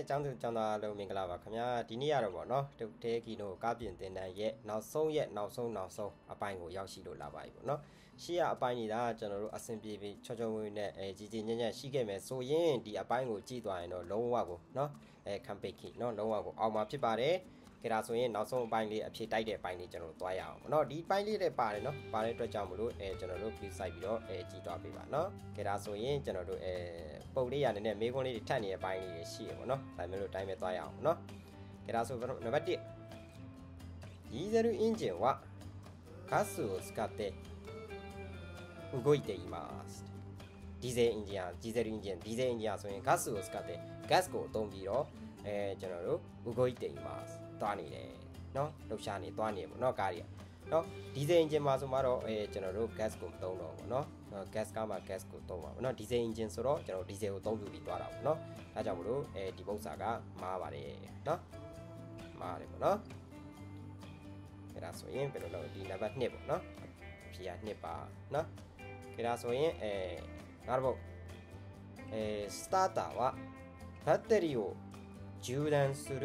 အကြောင်းသူကျောင်းသားအားလုံးမင်္ဂလာပါခင်ဗျာဒီနေ့ရတော့ဗောနော်တုတ်တဲကီနိုကားပြင်တင်တန်းရဲ့နောက်ဆုံးရဲ့နောက်ဆုံးနောက်ဆုံးအပိုင်းကိုရောက်ရှိလို့လာပါပြီဗောနော်ရှေ့ရအပိုင်းနေတာကျွန်တော်တို့အဆင်ပြေပြီးချောချောဝင်းနဲ့အဲကြီးကြီးညံ့ညံ့ရှိခဲ့မယ်ဆိုရင်ဒီအပိုင်းကိုကြည့်သွားရင်တော့လုံးဝကိုနော်အဲကမ်ပိတ်ကီနော်လုံးဝကိုအောင်မှာဖြစ်ပါတယ် ကဲဒါဆိုရင်နောက်ဆုံးအပိုင်းလေးအဖြစ်တိုက်တဲ့အပိုင်းလေးကျွန်တော်တို့သွားရအောင်เนาะဒီပိုင်းလေးလည်းပါတယ်เนาะပါတဲ့အတွက်ကြောင့်မလို့အဲကျွန်တော်တို့ click site ပြီးတော့အဲကြည့်သွားပေးပါเนาะကဲဒါဆိုရင်ကျွန်တော်တို့အဲပုံလေးရနေနဲ့မေးခွန်းလေးတွေထပ်နေတဲ့အပိုင်းလေးတွေရှိရပါเนาะဒါမျိုးလို့တိုင်းပဲသွားရအောင်เนาะကဲဒါဆိုနံပါတ်1ディーゼルエンジンはガスを使って動いていますဒီဇယ်အင်ဂျင်ဟာဒီဇယ်အင်ဂျင်ဒီဇယ်အင်ဂျင်ဟာဆိုရင် gas ကို 使って gas ကိုအသုံးပြီးတော့အဲကျွန်တော်တို့ Google တင်ပါ သွားနေတယ်နော်လှုပ်ရှားနေသွားနေပေါ့နော်ကားတွေကနော်ဒီဇယ်အင်ဂျင်မှာဆိုမှတော့အဲကျွန်တော်တို့ gas ကိုမသုံးတော့ဘူးနော် gas ကမှ gas ကိုသုံးပါဘူးနော်ဒီဇယ်အင်ဂျင်ဆိုတော့ကျွန်တော်ဒီဇယ်ကိုသုံးပြပြီးသွားတာပေါ့နော်ဒါကြောင့်မလို့အဲဒီပုံစံကမားပါတယ်နော်မားတယ်ပေါ့နော်အဲဒါဆိုရင်ဘယ်လိုလုပ်ဒီနံပါတ်2ပေါ့နော်ဖြေရ2ပါနော်အဲဒါဆိုရင်အဲနောက်တစ်ပုတ်အဲ starter ကဘက်တရီကို充電する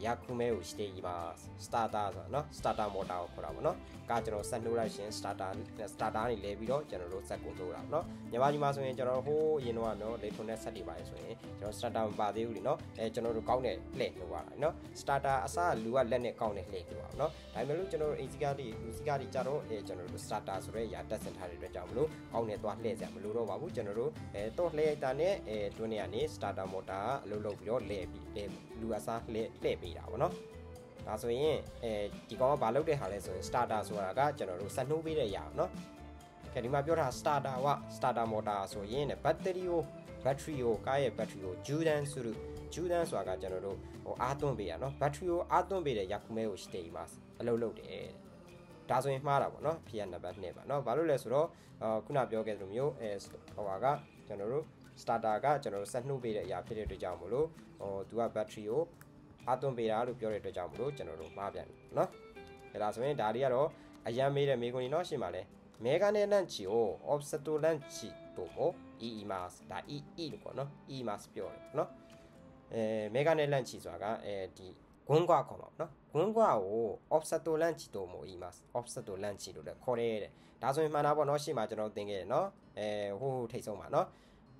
役目をしています starter ဆိုတော့เนาะ starter motor ကိုခေါ်တာပေါ့เนาะကားကျွန်တော်ဆက်နှိုးလိုက်ရှင် starter starter နေလဲပြီးတော့ကျွန်တော်တို့ဆက်ကိုနှိုးတာပေါ့เนาะညီမညီမဆိုရင်ကျွန်တော်ဟိုးအရင်တော့เนาะ electronic ဆက်တွေပါတယ်ဆိုရင်ကျွန်တော် starter မပါသေးဘူးလीเนาะအဲကျွန်တော်တို့ကောင်းတဲ့လှည့်နှိုးရတာเนาะ starter အစားလူကလက်နဲ့ကောင်းတဲ့လှည့်နှိုးပါเนาะဒါပေမဲ့လို့ကျွန်တော်တို့ AC ကားတွေ UC ကားတွေကြတော့အဲကျွန်တော်တို့ starter ဆိုတဲ့အရာတက်စင်ထားတဲ့အတွက်ကြောင့်မလို့ကောင်းတဲ့သွားလှည့်စရာမလိုတော့ပါဘူးကျွန်တော်တို့အဲတော့လှည့်ရိုက်တာနဲ့အဲတွင်းနေရနေ starter motor အလုပ်လုပ်ပြီးတော့လှည့်ပြီးလှည့်လူအစားလှည့်လှည့်ပေးတာပေါ့နော်ဒါဆိုရင်အဲဒီကောင်ကဘာလုပ်တဲ့ဟာလဲဆိုရင် starter ဆိုတာကကျွန်တော်တို့ဆက်နှိုးပေးတဲ့ຢာเนาะကဲဒီမှာပြောတာ starter က starter motor ဆိုရင် battery ကို battery ကိုကားရဲ့ battery ကို Judan ဆိုလို့ Judan ဆိုတာကကျွန်တော်တို့ဟိုအားသွင်းပေးရเนาะ battery ကိုအားသွင်းပေးတဲ့ Yakume ကိုရှိတယ်မှာအလုပ်လုပ်တယ်ဒါဆိုရင်မှားတာပေါ့เนาะဖြစ်ရနံပါတ်2ပါเนาะဘာလို့လဲဆိုတော့ခုနပြောခဲ့သလိုမျိုးအဲဟိုဟာကကျွန်တော်တို့ starter ကကျွန်တော်တို့ဆက်နှုတ်ပေးတဲ့အရာဖြစ်တဲ့အတွက်ကြောင့်မို့လို့ဟိုသူက battery ကို အားသွင်းပေးတာလို့ပြောတဲ့အတွက်ကြောင့်မလို့ကျွန်တော်တို့မှားပြန်ပြီနော်အဲဒါဆိုရင်ဒါတွေကတော့အရန်မေးတဲ့မေးခွန်းကြီးနော်ရှင်းပါလေမဲကနေလန့်ချီကို offset lunch ချီတို့မို့ e e mas ဒါ e e လို့ပေါ့နော် e mas ပြောတယ်နော်အဲမဲကနေလန့်ချီဆိုတာကအဲဒီဂွန်းကွာခေါ်မှာနော်ဂွန်းကွာကို offset lunch တို့မို့ e mas offset lunch လို့လည်းခေါ်တယ်တဲ့ဒါဆိုရင်မှန်တာပေါ့နော်ရှင်းပါကျွန်တော်သင်ခဲ့တယ်နော်အဲဟိုထိတ်ဆုံးပါနော်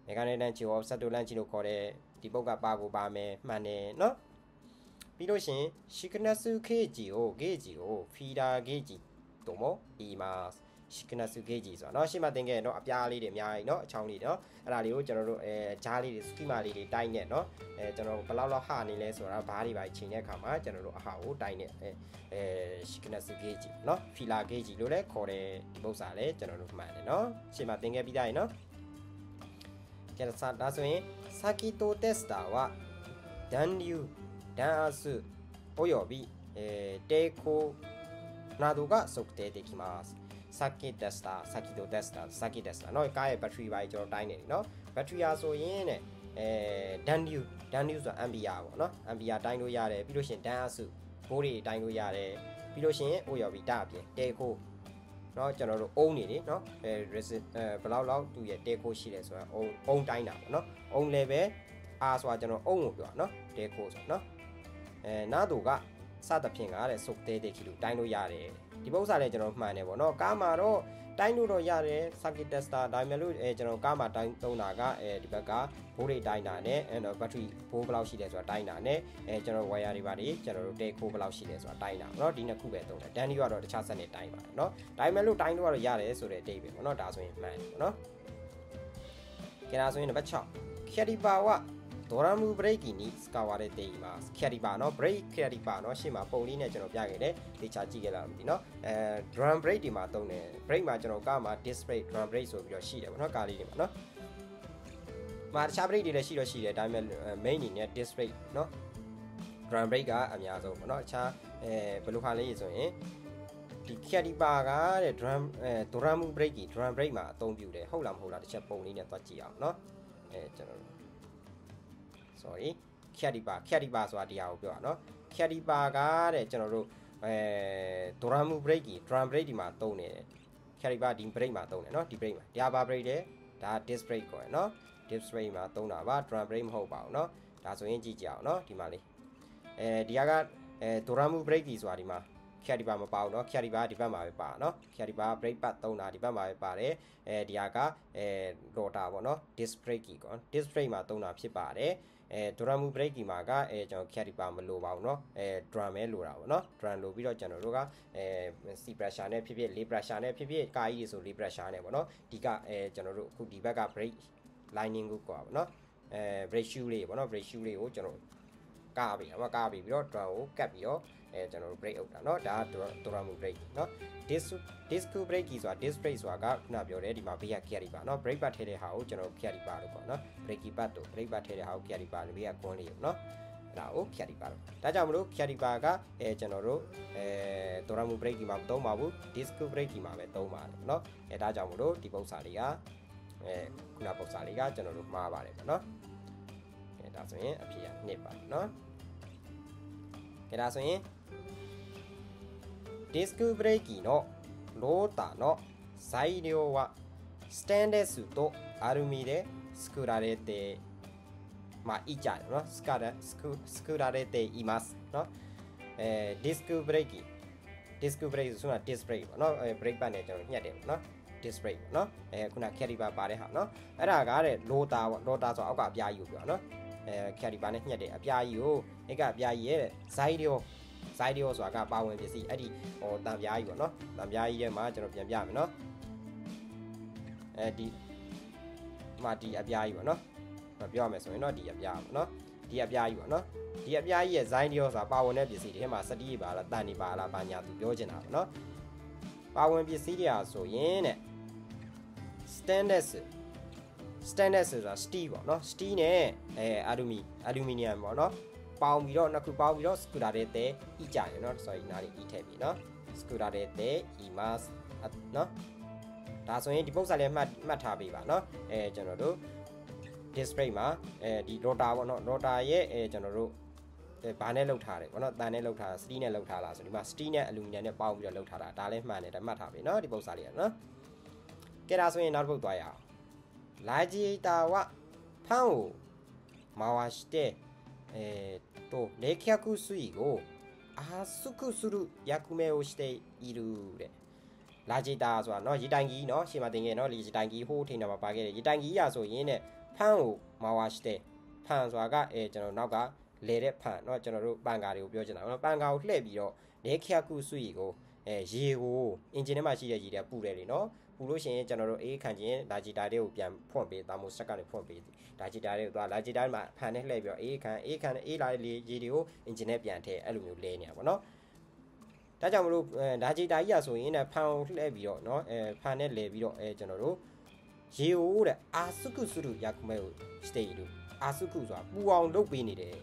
မဲကနေလန့်ချီကို offset lunch လို့ခေါ်တယ်ဒီပုတ်ကပါကိုပါမယ်မှန်တယ်နော် ပြီးလို့ရှိရင် sickness gauge ကို gauge ကို feeder gauge とも言います。ရှီကနဆူဂေဂျီဆိုတော့เนาะရှေ့မှာသင်ခဲ့เนาะအပြားလေးတွေအများကြီးเนาะအချောင်းလေးเนาะအဲ့ဒါလေးကိုကျွန်တော်တို့အဲဂျားလေးတွေစကီမာလေးတွေတိုင်းနေเนาะအဲကျွန်တော်ဘယ်လောက်လောက်ဟာနေလဲဆိုတာဘားတွေပါချိန်တဲ့အခါမှာကျွန်တော်တို့အဟာကိုတိုင်းနေအဲအဲရှီကနဆူဂေဂျီเนาะဖီလာဂေဂျီလို့လည်းခေါ်တယ်ဒီပု္ပ္ပာလည်းကျွန်တော်တို့မှန်တယ်เนาะရှေ့မှာသင်ခဲ့ပြီးသားရေเนาะကျန်စာဒါဆိုရင်サキトテスター は暖流弾圧および、えー、抵抗などが測定できます。circuit tester circuit tester circuit tester เนาะကားရဲ့ battery ပိုင်းကျွန်တော်တိုင်းနေပြီเนาะ battery အားဆိုရင်တဲ့အဲ dandu dandu ဆိုတာ ampere ပေါ့เนาะ ampere တိုင်းလို့ရတယ်ပြီးလို့ရှိရင် dan အစုဘိုးတွေတိုင်းလို့ရတယ်ပြီးလို့ရှိရင် အိုရော်ဘီတာအပြင်တဲခိုးเนาะကျွန်တော်တို့အုံးနေလေเนาะအဲ resist အဲဘယ်လောက်လောက်သူ့ရဲ့တဲခိုးရှိလဲဆိုတာအုံးအုံးတိုင်းတာပေါ့เนาะအုံးလည်းပဲအားဆိုတာကျွန်တော်အုံးကိုပြောတာเนาะတဲခိုးဆိုเนาะ အဲနားတူကစသဖြင့်ကတဲ့စုတ်သေးတဲ့ခီလိုတိုင်းလို့ရတယ်ဒီပု္ပ္ပစာလည်းကျွန်တော်မှန်တယ်ပေါ့နော်ကားမှာတော့တိုင်းလို့တော့ရတယ် circuit tester ဒါပေမဲ့လို့အဲကျွန်တော်ကားမှာတိုင်းသုံးတာကအဲဒီဘက်ကဘိုးတွေတိုင်းတာနဲ့အဲတော့ battery ဘိုးဘယ်လောက်ရှိလဲဆိုတာတိုင်းတာနဲ့အဲကျွန်တော် wire တွေပါတွေကျွန်တော်တို့တဲခိုးဘယ်လောက်ရှိလဲဆိုတာတိုင်းတာပေါ့နော်ဒီနှစ်ခုပဲသုံးတယ် dan ကတော့တခြားစက်နဲ့တိုင်းပါတယ်နော်ဒါပေမဲ့လို့တိုင်းလို့တော့ရတယ်ဆိုတဲ့အတိတ်ပဲပေါ့နော်ဒါဆိုရင်မှန်တယ်ပေါ့နော်ကဲဒါဆိုရင်နံပါတ်6 Caliper ဒေါ်ရမူဘရိတ်ကီနီစကာဝါတဲ့တေးမှာခရီပါနော်ဘရိတ်ခရီပါနော်ရှေ့မှာပုံလေးနဲ့ကျွန်တော်ပြခဲ့တယ်ဒေချာကြည့်ခဲ့တာမသိနော်အဲ drum brake ဒီမှာတုံးတယ် brake မှာကျွန်တော်ကားမှာ disc brake drum brake ဆိုပြီးတော့ရှိတယ်ပေါ့နော်ကားလေးတွေမှာနော်မာတခြား brake တွေလည်းရှိတော့ရှိတယ်ဒါပေမဲ့ main အနေနဲ့ disc brake နော် drum brake ကအများဆုံးပေါ့နော်အခြားအဲဘယ်လိုခါလေးဆိုရင်ဒီ carry bar ကတဲ့ drum အဲ drum brake ကြီး drum brake မှာအသုံးပြုတယ်ဟုတ်လားမဟုတ်လားတစ်ချက်ပုံလေးနဲ့သွားကြည့်အောင်နော်အဲကျွန်တော် sorry caliper caliper ဆိုတာတရားကိုပြောတာเนาะ caliper ကတဲ့ကျွန်တော်တို့အဲ drum brake ကြီး drum brake ဒီမှာသုံးနေတယ် caliper ဒီ brake မှာသုံးတယ်เนาะဒီ brake မှာတရားပါ brake တဲ့ဒါ disc brake ခေါ်ရယ်เนาะ disc brake မှာသုံးတာပါ drum brake မဟုတ်ပါဘူးเนาะ ဒါဆိုရင်ကြည့်ကြအောင်เนาะဒီမှာလေးအဲဒီကအဲဒိုရာမူ break ကြီးဆိုတာဒီမှာခရီပါမပါဘူးเนาะခရီပါဒီဘက်မှာပဲပါเนาะခရီပါ break pad သုံးတာဒီဘက်မှာပဲပါတယ်အဲဒီဟာကအဲ rotor ပေါ့เนาะ disc brake ကြီးကော disc brake မှာသုံးတာဖြစ်ပါတယ် အဲ drum brake ဒီမှာကအဲကျွန်တော် carry ပါမလိုပါဘူးเนาะအဲ drum ပဲလိုတာပေါ့เนาะ drum လိုပြီးတော့ကျွန်တော်တို့ကအဲ C pressure နဲ့ဖြစ်ဖြစ် lay pressure နဲ့ဖြစ်ဖြစ်ကားကြီးဆို lay pressure နဲ့ပေါ့เนาะဒီကအဲကျွန်တော်တို့အခုဒီဘက်က brake lining ကိုကွာပေါ့เนาะအဲ brake shoe လေးပေါ့เนาะ brake shoe လေးကိုကျွန်တော်ကားပြီးအမကားပြီးပြီးတော့ drum ကိုကတ်ပြီးတော့ အဲကျွန်တော်တို့ brake အုပ်တာเนาะဒါက drum brake เนาะ disc disc brake ကြီးဆိုတာ disc brake ဆိုတာကခုနပြောတယ်ဒီမှာဘေးက carry ပါเนาะ brake pad ထည့်တဲ့ဟာကိုကျွန်တော် carry ပါလို့ပေါ့เนาะ brake pad တို့ brake pad ထည့်တဲ့ဟာကို carry ပါလို့ဘေးကကွန်းလေးပေါ့เนาะအဲ့ဒါကို carry ပါလို့ဒါကြောင့်မလို့ carry ပါကအဲကျွန်တော်တို့အဲ drum brake ကြီးမှာမသုံးပါဘူး disc brake ကြီးမှာပဲသုံးပါတယ်เนาะအဲဒါကြောင့်မလို့ဒီပုံစံလေးကအဲခုနပုံစံလေးကကျွန်တော်တို့မှားပါတယ်ပေါ့เนาะအဲဒါဆိုရင်အဖြေကနှစ်ပါเนาะအဲဒါဆိုရင် ディスクブレーキのローターの材料はステンレスとアルミで作られてまあ、いいちゃの作られていますの、えー、ディスクブレーキ。ディスクブレーキするのディスプレイの、えー、ブレーキバネージャーのやでるのディスプレイの、えー、このキャリバーバレハの。あらがあれローターローターと青がビャーユーの、え、キャリバーねやでビャーユーえがビャーユー。材料 Zydio ဆိုတာကပါဝင်ပစ္စည်းအဲ့ဒီဟိုတံပြားကြီးပေါ့နော်တံပြားကြီးထဲမှာကျွန်တော်ပြန်ပြမယ်နော်အဲဒီမှာဒီအပြားကြီးပေါ့နော်ပြောရမယ်ဆိုရင်တော့ဒီအပြားပေါ့နော်ဒီအပြားကြီးပေါ့နော်ဒီအပြားကြီးရဲ့ Zydio ဆိုတာပါဝင်တဲ့ပစ္စည်းတွေထဲမှာစတိပါလားတန်နေပါလားဘာညာသူပြောချင်တာပေါ့နော်ပါဝင်ပစ္စည်းတွေဟာဆိုရင်တဲ့ standard standard ဆိုတာ steel ပေါ့နော် steel နဲ့အဲ aluminium aluminium ပေါ့နော် ပေါင်းပြီးတော့နှစ်ခုပေါင်းပြီးတော့ scooter တွေတဲ့ဤကြရနော် sorry နားလေးဤထည့်ပြီနော် scooter တွေတဲ့ဤ mas နော်ဒါဆိုရင်ဒီပုံစံလေးမှတ်မှတ်ထားပေးပါနော်အဲကျွန်တော်တို့ display မှာအဲဒီ rotor ပေါ့နော် rotor ရဲ့အဲကျွန်တော်တို့ဘာနဲ့လောက်ထားတယ်ပေါ့နော်တန်နဲ့လောက်ထားစတီးနဲ့လောက်ထားလားဆိုဒီမှာစတီးနဲ့အလူမီနီယံနဲ့ပေါင်းပြီးတော့လောက်ထားတာဒါလည်းမှန်တယ်ဒါမှတ်ထားပြီနော်ဒီပုံစံလေးရနော်ကဲဒါဆိုရင်နောက်တစ်ပုတ်သွားရအောင်ラジエーターはパンを回して、えと冷却水を熱くする役目をしているတဲ့လာဂျီတာဆိုတာเนาะရေတိုင်ကြီးเนาะရှေ့မှာတင်ခဲ့เนาะရေတိုင်ကြီးဟိုးထိန်တာမှာပါခဲ့တယ်ရေတိုင်ကြီးရဆိုရင်တဲ့ဖန်ကိုမာဝါရှတဲ့ဖန်ဆိုတာကအဲကျွန်တော်နောက်ကလဲတဲ့ဖန်เนาะကျွန်တော်တို့ပန်ကာတွေကိုပြောချင်တာเนาะပန်ကာကိုလှည့်ပြီးတော့လေချကုစွီကိုအဲရေကိုအင်ဂျင်ထဲမှာရှိတဲ့ရေတွေပူတယ်လေเนาะ ပူလို့ရှိရင်ကျွန်တော်တို့အေးခံခြင်းလာဂျီတာတွေကိုပြန်ဖွင့်ပေးတာမို့စက်ကနေဖွင့်ပေးလာဂျီတာတွေကိုသွားလာဂျီတာမှာဖန်နဲ့လှည့်ပြီးတော့အေးခံအေးခံအေးလာတဲ့ရေတွေကိုအင်ဂျင်နဲ့ပြန်ထည့်အဲ့လိုမျိုးလဲနေတာပေါ့နော်ဒါကြောင့်မလို့လာဂျီတာကြီးရဆိုရင်လည်းဖန်ကိုလှည့်ပြီးတော့เนาะအဲဖန်နဲ့လဲပြီးတော့အဲကျွန်တော်တို့ရေကိုတဲ့အာစုကုစုရုယာကုမဲကိုစတေးလို့အာစုကုဆိုတာပူအောင်လုပ်ပေးနေတယ်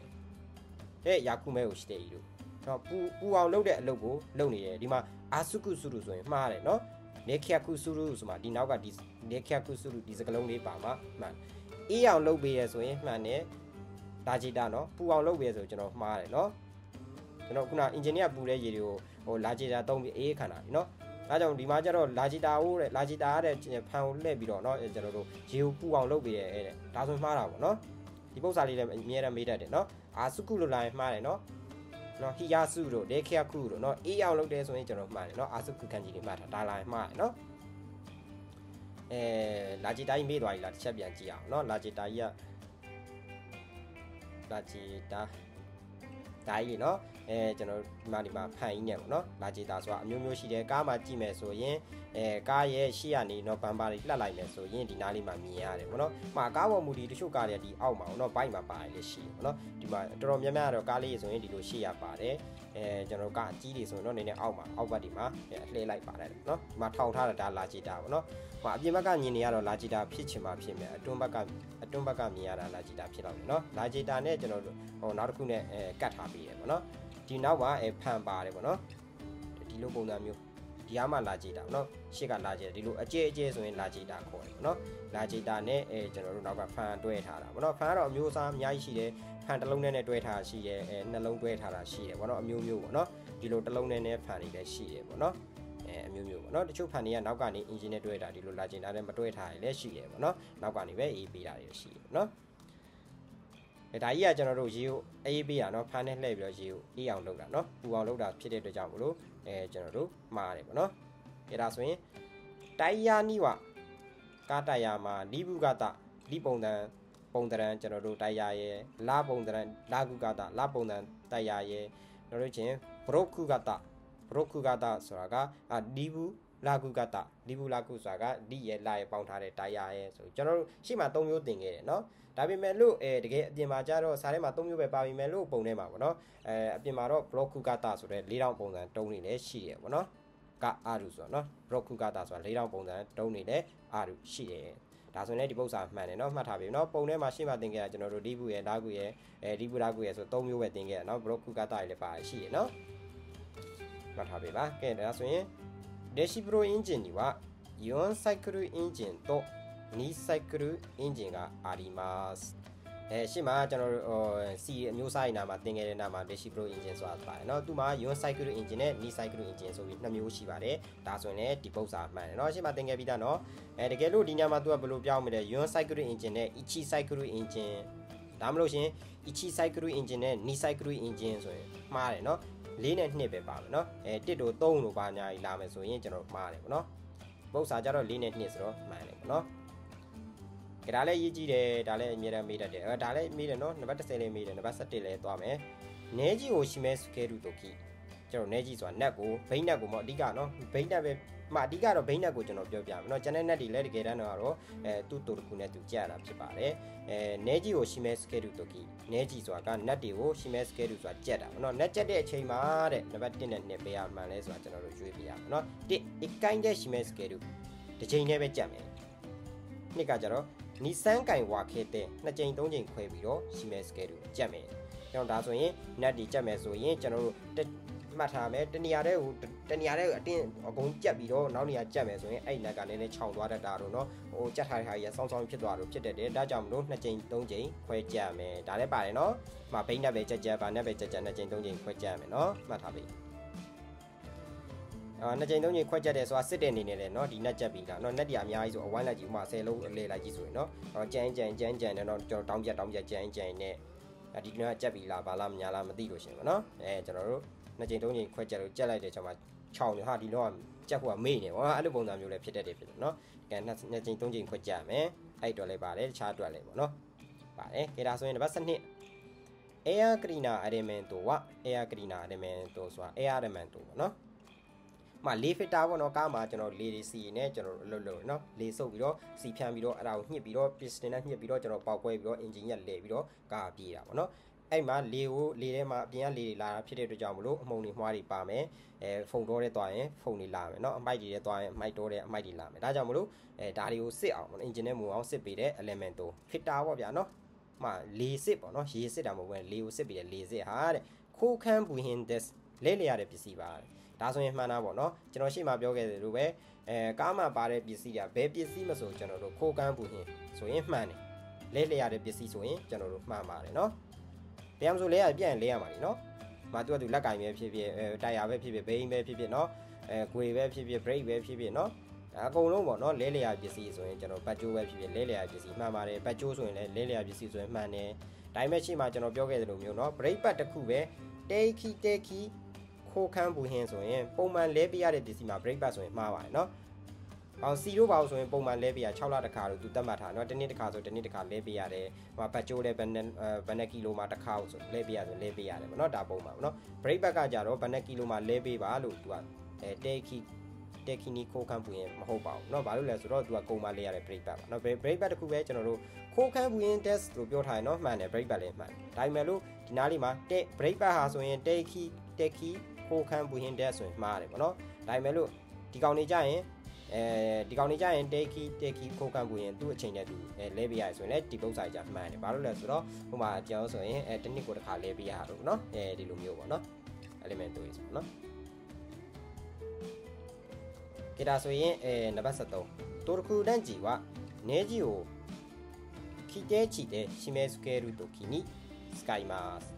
တဲ့ယာကုမဲကိုစတေးလို့တော့ပူပူအောင်လုပ်တဲ့အလုပ်ကိုလုပ်နေတယ်ဒီမှာအာစုကုစုရုဆိုရင်မှားတယ်เนาะ နေခ ्या ကုစုရုဆိုမှဒီနောက်ကဒီနေခ ्या ကုစုရုဒီစကလုံးလေးပါမှာမှန်အေးအောင်လုပ်ပေးရဆိုရင်မှန်တယ်ဒါဂျီတာเนาะပူအောင်လုပ်ပေးရဆိုကျွန်တော်မှားတယ်เนาะကျွန်တော်ခုနအင်ဂျင်နီယာပူတဲ့ရေတွေကိုဟိုလာဂျီတာသုံးပြီးအေးခံတာเนาะဒါကြောင့်ဒီမှာကျတော့လာဂျီတာဟိုတဲ့လာဂျီတာတဲ့ဖန်ကိုလှည့်ပြီးတော့เนาะကျွန်တော်တို့ရေကိုပူအောင်လုပ်ပေးရဲတဲ့ဒါဆိုမှားတာပေါ့เนาะဒီပု္ပ္ပစာလေးလည်းအမြဲတမ်းမေးတတ်တယ်เนาะအာစုကုလိုလာရင်မှားတယ်เนาะ နော်ဟီယာစုတို့ဒေခရခုတို့နော်အေးအောင်လုပ်တယ်ဆိုရင်ကျွန်တော်မှားတယ်နော်အာစုခုကန်ကြီးတွေမှားတာဒါလာမှားတယ်နော်အဲလာဂျီတာကြီးမေ့သွားပြီလားတစ်ချက်ပြန်ကြည့်အောင်နော်လာဂျီတာကြီးကလာဂျီတာဒါကြီးနော် အဲကျွန်တော်ဒီမှာဒီမှာဖန်ကြီးနဲ့ပေါ့နော်လာဂျီတာဆိုတာအမျိုးမျိုးရှိတယ်ကားမှာကြည့်မယ်ဆိုရင်အဲကားရဲ့ရှေ့ကနေနော်ဘမ်ပါတွေလှက်လိုက်မယ်ဆိုရင်ဒီနားလေးမှာမြင်ရတယ်ပေါ့နော်။မှာကားပေါ်မူဒီတချို့ကားတွေကဒီအောက်မှာပေါ့နော်ဘိုက်မှာပါတယ်လေရှိပေါ့နော်။ဒီမှာတော်တော်များများတော့ကားလေးဆိုရင်ဒီလိုရှေ့ရပါတယ်။အဲကျွန်တော်ကားအကြီးတွေဆိုရင်တော့နည်းနည်းအောက်မှာအောက်ဘက်ဒီမှာအလှည့်လိုက်ပါတယ်နော်။ဒီမှာထောင်ထားတာဒါလာဂျီတာပေါ့နော်။မှာအပြင်ဘက်ကမြင်နေရတော့လာဂျီတာဖြစ်ချင်မှဖြစ်မယ်။အတွန်းဘက်ကအတွန်းဘက်ကမြင်ရတာလာဂျီတာဖြစ်တော့တယ်နော်။လာဂျီတာနဲ့ကျွန်တော်ဟိုနောက်တစ်ခုနဲ့အဲကတ်ထားပြီးရပေါ့နော်။ ဒီနောက်ကအဲဖန်ပါတယ်ပေါ့နော်ဒီလိုပုံစံမျိုးဒီအားမှလာကြည့်တာပေါ့နော်ရှေ့ကလာကြည့်တယ်ဒီလိုအကျဲအကျဲဆိုရင်လာကြည့်တာခေါ်တယ်ပေါ့နော်လာကြည့်တာနဲ့အဲကျွန်တော်တို့နောက်ကဖန်တွဲထားတာပေါ့နော်ဖန်ကတော့အမျိုးအစားအများကြီးရှိတယ်ဖန်တစ်လုံးနဲ့နဲ့တွဲထားရှိတယ်အဲနှလုံးတွဲထားတာရှိတယ်ပေါ့နော်အမျိုးမျိုးပေါ့နော်ဒီလိုတစ်လုံးနဲ့နဲ့ဖန်တွေလည်းရှိတယ်ပေါ့နော်အဲအမျိုးမျိုးပေါ့နော်တချို့ဖန်တွေကနောက်ကနေ engine နဲ့တွဲတာဒီလိုလာကျင်တာနဲ့မတွဲထားရလည်းရှိတယ်ပေါ့နော်နောက်ကနေပဲအေးပေးတာတွေရှိတယ်ပေါ့နော် ဒါကြီးကကျွန်တော်တို့ရေကိုအေးပေးရနော်ဖားနဲ့လှည့်ပြီးတော့ရေကိုအေးအောင်လုပ်တာနော်ပူအောင်လုပ်တာဖြစ်တဲ့အတွက်ကြောင့်မလို့အဲကျွန်တော်တို့မှားတယ်ပေါ့နော်အဲဒါဆိုရင်တိုင်ယာနီဝကာတယာမှာနိဗုကတဒီပုံစံပုံတရံကျွန်တော်တို့တိုင်ယာရဲ့လာပုံတရံလာကုကတလာပုံတရံတိုင်ယာရဲ့ကျွန်တော်တို့ချင်းဘရုတ်ခုကတဘရုတ်ခုကတဆိုတာကအာနိဗု လာကုကတာလီဘူးလာကုဆိုတာကဒီရဲ့လာရဲ့ပေါင်းထားတဲ့တိုက်ယာရဲ့ဆိုကျွန်တော်တို့ရှေ့မှာ၃မျိုးတင်ခဲ့တယ်เนาะဒါပေမဲ့လို့အဲတကယ်အပြင်မှာကြတော့စားထဲမှာ၃မျိုးပဲပါပြီမဲ့လို့ပုံထဲမှာပေါ့နော်အဲအပြင်မှာတော့ block kugata ဆိုတဲ့၄000ပုံစံတုံးနေလည်းရှိတယ်ပေါ့နော်ကအာရုဆိုတော့နော် block kugata ဆိုတာ၄000ပုံစံတုံးနေလည်းအာရုရှိတယ်ဒါဆိုရင်ဒီပု္ပ္ပာမှန်တယ်เนาะမှတ်ထားပြီเนาะပုံထဲမှာရှင်းမှသင်ခဲ့တာကျွန်တော်တို့ဒီဘူးရဲ့ဓာကူရဲ့အဲဒီဘူးဓာကူရဲ့ဆို၃မျိုးပဲသင်ခဲ့တာเนาะ block kugata တွေလည်းပါရှိတယ်เนาะမှတ်ထားပြီပါကဲဒါဆိုရင် Deshi Pro engine には4サイクルエンジンと2サイクルエンジンがありますအဲရှေ့မှာကျွန်တော်တို့ဟို C အမျိုးအစားရနာမှာသင်ခဲ့တဲ့နာမှာ Dashi Pro engine ဆိုတာပါတယ်เนาะသူမှာ Yon cycle engine နဲ့ Ni cycle engine ဆိုပြီးနှစ်မျိုးရှိပါတယ်ဒါဆိုရင်လည်းဒီပု္ပ္ပာမှန်တယ်เนาะရှေ့မှာသင်ခဲ့ပြီးသားเนาะအဲတကယ်လို့ဒီညမှာသူကဘယ်လိုပြောင်းမလဲ Yon cycle engine နဲ့ Ichi cycle engine ဒါမှမဟုတ်ရှင် Ichi cycle engine နဲ့ Ni cycle engine ဆိုရင်မှားတယ်เนาะ လေးနဲ့နှစ်ပဲပါမယ်เนาะအဲတစ်တို့သုံးလို့ပါညာကြီးလာမယ်ဆိုရင်ကျွန်တော်မှားတယ်ပေါ့เนาะပု္ပ္ပာကြတော့လေးနဲ့နှစ်ဆိုတော့မှန်တယ်ပေါ့เนาะကဒါလည်းရေးကြည့်တယ်ဒါလည်းအမြဲတမ်းမေးတတ်တယ်အဲဒါလည်းမေးတယ်နော်နံပါတ်30လည်းမေးတယ်နံပါတ်17လည်းသွားမယ်နဲကြီးကိုရှိမဲစကဲရူတိုကီကျွန်တော်နဲကြီးဆိုတာနက်ကိုဘိန်းနက်ကိုမအဓိကနော်ဘိန်းနက်ပဲ မအဓိကတော့ဘိန်းနက်ကိုကျွန်တော်ပြောပြမယ်နော်ကျန်တဲ့နက်တွေလည်းတကယ်တမ်းတော့အဲသူ့တူတစ်ခုနဲ့သူကြက်ရတာဖြစ်ပါတယ်အဲနဲကြီးကိုရှိမဲစကဲရူတိုကီနဲကြီးဆိုတာကနက်တွေကိုရှိမဲစကဲရူဆိုတာကြက်တာနော်နက်ကြက်တဲ့အချိန်မှာတဲ့နံပါတ်1နဲ့2ပေးရမှန်လဲဆိုတာကျွန်တော်တို့ရွေးပြရမယ်နော်1一回တဲ့ရှိမဲစကဲရူတစ်ချိန်နဲ့ပဲကြက်မယ်နှစ်ကကြတော့နီဆန်းကင်ဝါခဲတဲ့နှစ်ကြိမ်သုံးကြိမ်ခွဲပြီးတော့ရှိမဲစကဲတူကြက်မယ်ကျွန်တော်ဒါဆိုရင် net ဒီကြက်မယ်ဆိုရင်ကျွန်တော်တို့ မှတ်ထားမယ်တနေရာတဲ့ဟိုတနေရာတဲ့အတင်းအကုန်ကြက်ပြီးတော့နောက်နေရာကြက်မယ်ဆိုရင်အဲ့ net ကလည်းလည်းခြောင်သွားတတ်တာတော့เนาะဟိုကြက်ထားတဲ့ဟာကြီးဆောင်းဆောင်းဖြစ်သွားတော့ဖြစ်တတ်တယ်ဒါကြောင့်မလို့နှစ်ကြိမ်သုံးကြိမ်ခွဲကြက်မယ်ဒါလည်းပါတယ်เนาะမှာဘိန်းနဲ့ပဲကြက်ကြက်ပါနဲ့ပဲကြက်ကြက်နှစ်ကြိမ်သုံးကြိမ်ခွဲကြက်မယ်เนาะမှတ်ထားပြီအာနှစ်ကြိမ်သုံးကြိမ်ခွက်ချက်တယ်ဆိုတာစစ်တဲ့အနေနဲ့လေနော်ဒီနက်ချက်ပြီးတာနော်နက်တီအများကြီးဆိုအဝိုင်းလိုက်ကြီးဥမာ10လုံးလေလိုက်ကြီးဆိုရင်နော်အော်ကြမ်းကြမ်းကြမ်းကြမ်းနဲ့တော့ကျွန်တော်တောင်းပြတောင်းပြကြမ်းကြမ်းနဲ့ဒီကနေ့ချက်ပြီးလားဘာလားမညာလားမသိလို့ရှင်ပေါ့နော်အဲကျွန်တော်တို့ နှစ်ကြိမ်သုံးကြိမ်ခွက်ချက်လို့ကြက်လိုက်တဲ့ချိန်မှာ6နေဟာဒီတော့ကြက်ဖို့ကမေ့နေပေါ့အဲ့လိုပုံစံမျိုးလည်းဖြစ်တတ်တယ်ဖြစ်တယ်နော်ကဲနှစ်ကြိမ်သုံးကြိမ်ခွက်ချက်မယ်အဲ့အတွက်လည်းပါတယ်တခြားအတွက်လည်းပေါ့နော်ပါတယ်ကဲဒါဆိုရင်နံပါတ်7 air cleaner element တော့ air cleaner element တော့ဆိုတာ air element တော့ပေါ့နော်မှလေဖစ်တာပေါ့နော်ကားမှာကျွန်တော်လေတွေစီနဲ့ကျွန်တော်အလုပ်လုပ်နော်လေစုပ်ပြီးတော့စီဖြန်းပြီးတော့အဲ့ဒါကိုညှစ်ပြီးတော့ piston နဲ့ညှစ်ပြီးတော့ကျွန်တော်ပေါက်ကွဲပြီးတော့ engine ရက်လဲပြီးတော့ကားပြေးတာပေါ့နော် အဲ့မှာလေကိုလေထဲမှာအပြင်ကလေတွေလာတာဖြစ်တဲ့အတွက်ကြောင့်မလို့အမှုန်တွေမှားတွေပါမယ်အဲဖုန်တော့တဲ့သွားရင်ဖုန်တွေလာမယ်เนาะအမိုက်တွေတဲ့သွားရင်အမိုက်တော့တဲ့အမိုက်တွေလာမယ်ဒါကြောင့်မလို့အဲဒါတွေကိုစစ်အောင်ပေါ့ engine နဲ့မူအောင်စစ်ပေးတဲ့ element တို့ fitter ပေါ့ဗျာเนาะမှလေစစ်ပေါ့เนาะရေစစ်တာမဟုတ်ဘူးလေကိုစစ်ပေးတဲ့လေစစ်ဟာတဲ့ခိုးခန်းဘူးဟင် des လဲလေရတဲ့ပစ္စည်းပါတဲ့ဒါဆိုရင်မှန်တာပေါ့နော်ကျွန်တော်ရှေ့မှာပြောခဲ့တယ်လို့ပဲအဲကားမှာပါတဲ့ပစ္စည်းကဘယ်ပစ္စည်းမဆိုကျွန်တော်တို့ခိုးကန်းပူရင်ဆိုရင်မှန်တယ်လဲလဲရတဲ့ပစ္စည်းဆိုရင်ကျွန်တော်တို့မှန်ပါတယ် နော်တရားမဆိုလဲရပြန်လဲရမှာလीနော်မတူတူလက်ကင်ပဲဖြစ်ဖြစ်အဲတိုင်ယာပဲဖြစ်ဖြစ်ဘိန်းပဲဖြစ်ဖြစ်နော်အဲဂွေပဲဖြစ်ဖြစ် brake ပဲဖြစ်ဖြစ်နော်အကုန်လုံးပေါ့နော်လဲလျာပစ္စည်းဆိုရင်ကျွန်တော်ဘတ်ကျိုးပဲဖြစ်ဖြစ်လဲလျာပစ္စည်းမှန်ပါတယ်ဘတ်ကျိုးဆိုရင်လည်းလဲလျာပစ္စည်းဆိုရင်မှန်တယ်ဒါပေမဲ့ရှိမှကျွန်တော်ပြောခဲ့သလိုမျိုးနော် brake pad တစ်ခုပဲတေခီတေခီခိုးခန်းဘူးဟင်းဆိုရင်ပုံမှန်လဲပြရတဲ့ပစ္စည်းမှာ brake pad ဆိုရင်မှားပါတယ်နော်။ အောင်စီတို့ပါဆိုရင်ပုံမှန်လဲပြရ6လတစ်ခါလို့သူသတ်မှတ်ထားနော်။တစ်နေ့တစ်ခါဆိုတစ်နေ့တစ်ခါလဲပြရတယ်။ဟိုဘတ်ကျိုးလဲဘယ်နဲ့ဘယ်နဲ့ကီလိုမှာတစ်ခါဆိုလဲပြရဆိုလဲပြရတယ်ပေါ့နော်။ဒါပုံမှန်ပေါ့နော်။ brake pad ကကြတော့ဘယ်နဲ့ကီလိုမှာလဲပေးပါလို့သူကအဲတေခီတက်ခီနီခိုးခန်းပူရင်မဟုတ်ပါဘူးเนาะဘာလို့လဲဆိုတော့သူကကုံမလေးရတဲ့ brake pad ပါเนาะ brake pad တခုပဲကျွန်တော်တို့ခိုးခန်းပူရင် test လို့ပြောထားရင်เนาะမှန်တယ် brake pad လည်းမှန်တယ်ဒါပေမဲ့လို့ဒီနားလေးမှာတက် brake pad ဟာဆိုရင်တက်ခီတက်ခီခိုးခန်းပူရင် test ဆိုရင်မှားတယ်ပေါ့เนาะဒါပေမဲ့လို့ဒီကောင်နေကြရင် အဲဒီကောင်နေကြရင်တေကီတေကီခိုးကန့်ကိုရင်သူ့အချိန်နဲ့သူအဲလဲပေးရတယ်ဆိုရင်လည်းဒီပုတ်စာကြီးကမှန်တယ်ဘာလို့လဲဆိုတော့ဟိုမှာပြောဆိုရင်အဲတစ်နှစ်ကိုတစ်ခါလဲပေးရတာပေါ့နော်အဲဒီလိုမျိုးပေါ့နော် element တို့ရေးဆိုပေါ့နော်ကြည့်ဒါဆိုရင်အဲနံပါတ်73トルクランジはネジを規定値で示すけるときに使います。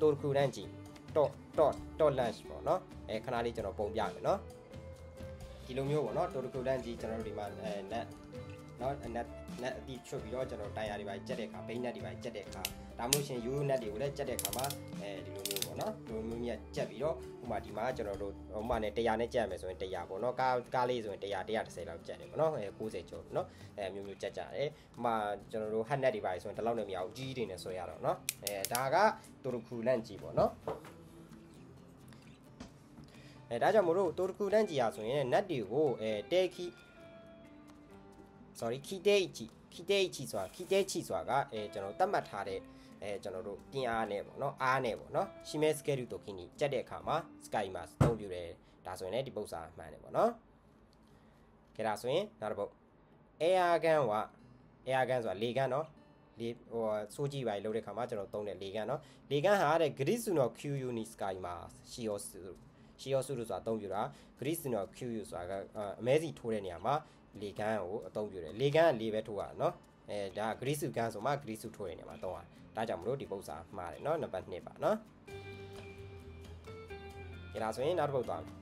トルクランジとととランジပေါ့နော်အဲခဏလေးကျွန်တော်ပုံပြမယ်နော် ဒီလိုမျိုးပေါ့နော်တိုရကူဒန်ဂျီကျွန်တော်တို့ဒီမှာအဲ net နော် net net အတိချွတ်ပြီးတော့ကျွန်တော်တိုင်ယာတွေပါကြက်တဲ့အခါဘိန်း net တွေပါကြက်တဲ့အခါဒါမှမဟုတ်ရှင်ရိုးရိုးနက်တွေကိုလည်းကြက်တဲ့ခါမှာအဲဒီလိုမျိုးပေါ့နော်ဒီလိုမျိုးမြတ်ကြက်ပြီးတော့ဥမာဒီမှာကျွန်တော်တို့ဥမာနဲ့100နဲ့ကြက်မယ်ဆိုရင်100ပေါ့နော်ကားကားလေးဆိုရင်100 130လောက်ကြက်တယ်ပေါ့နော်အဲ90ကျော်နော်အဲမျိုးမျိုးကြက်ကြတယ်ဥမာကျွန်တော်တို့ hard net တွေပါဆိုရင်ဒီလောက်နဲ့မရဘူးကြီးတွေနဲ့ဆွဲရတော့နော်အဲဒါကတူရခုလန့်ကြီးပေါ့နော် အဲဒါကြောင့်မလို့တူရခုလန့်ကြီးရဆိုရင် net တွေကိုအဲတဲခီ sorry ခီတဲချီခီတဲချီဆိုတာခီတဲချီဆိုတာကအဲကျွန်တော်တတ်မှတ်ထားတဲ့အဲကျွန်တော်တို့ပြင်အားနဲ့ပေါ့နော်အားနဲ့ပေါ့နော်ရှီမဲစကယ်လူတိုကီနီကြက်တဲ့အခါမှာ sky မှာသုံးပြတယ်ဒါဆိုရင်လည်းဒီပု္ပ္ပစာမှန်တယ်ပေါ့နော်ကဲဒါဆိုရင်နောက်တစ်ပုဒ် air gun က air gun ဆိုတာလေကန်နော်လေဟိုစိုးကြည့်ပါလို့တဲ့ခါမှာကျွန်တော်သုံးတယ်လေကန်နော်လေကန်ဟာတဲ့ Grisuno QU ni sky မှာ shios ရှီ ရှေးယောစုလို့ဆိုတာအသုံးပြုတာဂရိစင်တော် Q ဆိုတာကအမဲစီထိုးတဲ့နေရာမှာလေကန်းကိုအသုံးပြုတယ်လေကန်းကလေပဲထိုးတာနော်အဲဒါဂရိစုကန်းဆိုမှဂရိစုထိုးတဲ့နေရာမှာသုံးတာဒါကြောင့်မလို့ဒီပု္ပ္ပစာမှားတယ်နော်နံပါတ်2ပါနော်ကြလားဆိုရင်နောက်တစ်ပုဒ်သွားမယ်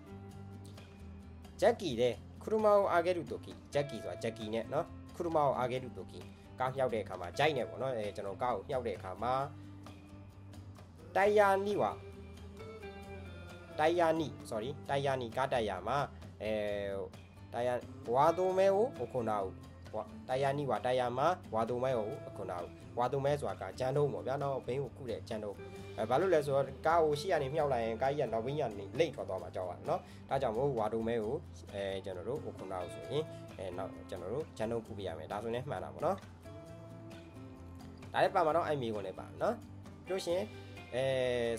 ဂျက်ကီတဲ့ခရူမာကိုအာဂဲတုတိုကီဂျက်ကီဆိုတာဂျက်ကီနဲ့နော်ခရူမာကိုအာဂဲတုတိုကီကားမြောက်တဲ့အခါမှာဂျိုက်နေပေါ့နော်အဲကျွန်တော်ကားကိုမြောက်တဲ့အခါမှာတိုင်ယာနီဝ တိုင်ယာနီ sorry တိုင်ယာနီကားတိုင်ယာမှာအဲတိုင်ယာဝါတိုမဲကိုအခုနာကိုတိုင်ယာနီဝါတိုင်ယာမှာဝါတိုမဲကိုအခုနာကိုဝါတုံမဲဆိုတာကဂျန်တုံးပေါ့ဗျာနောက်ဘင်းကိုကုတဲ့ဂျန်တုံးအဲဘာလို့လဲဆိုတော့ကားကိုရှေ့ကနေမြှောက်လိုက်ရင်ကားကြီးကနောက်ဘင်းကနေလိမ့်ထွက်သွားမှာကြောက်ရတယ်နော်ဒါကြောင့်မို့ဝါတုံမဲကိုအဲကျွန်တော်တို့ခုနကဆိုရင်အဲနောက်ကျွန်တော်တို့ဂျန်တုံးကုပြရမယ်ဒါဆိုရင်မှန်တာပေါ့နော်ဒါလည်းပါမှာတော့အဲ့မိကုန်လည်းပါနော်ပြီးလို့ရှင် အဲ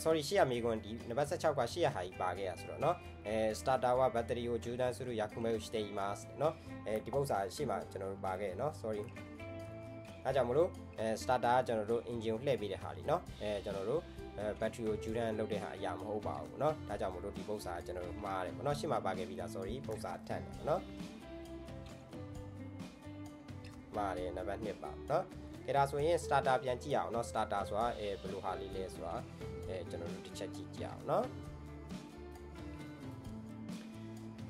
sorry ရှေ့ရမိကွန်ဒီနံပါတ်16ကရှေ့ရဟာကြီးပါခဲ့ရဆိုတော့เนาะအဲ starter はバッテリーを充電する役目をしていますเนาะအဲဒီပု္ပ္ပစာရှေ့မှာကျွန်တော်တို့ပါခဲ့เนาะ sorry အဲကြောင့်မလို့အဲ starter ကကျွန်တော်တို့ engine ကိုလှည့်ပေးတဲ့ဟာလीเนาะအဲကျွန်တော်တို့အဲ battery ကို Jordan လုပ်တဲ့ဟာအရာမဟုတ်ပါဘူးเนาะဒါကြောင့်မလို့ဒီပု္ပ္ပစာကျွန်တော်တို့မှားတယ်ပေါ့เนาะရှင်းမှာပါခဲ့ပြီလား sorry ပု္ပ္ပစာထက်တယ်ပေါ့เนาะမှားတယ်နံပါတ်1ပါเนาะ ကဲဒါဆိုရင် starter ပြန်ကြည့်အောင်เนาะ starter ဆိုတာအဲဘယ်လိုဟာလေးလဲဆိုတာအဲကျွန်တော်တို့တစ်ချက်ကြည့်ကြအောင်เนาะ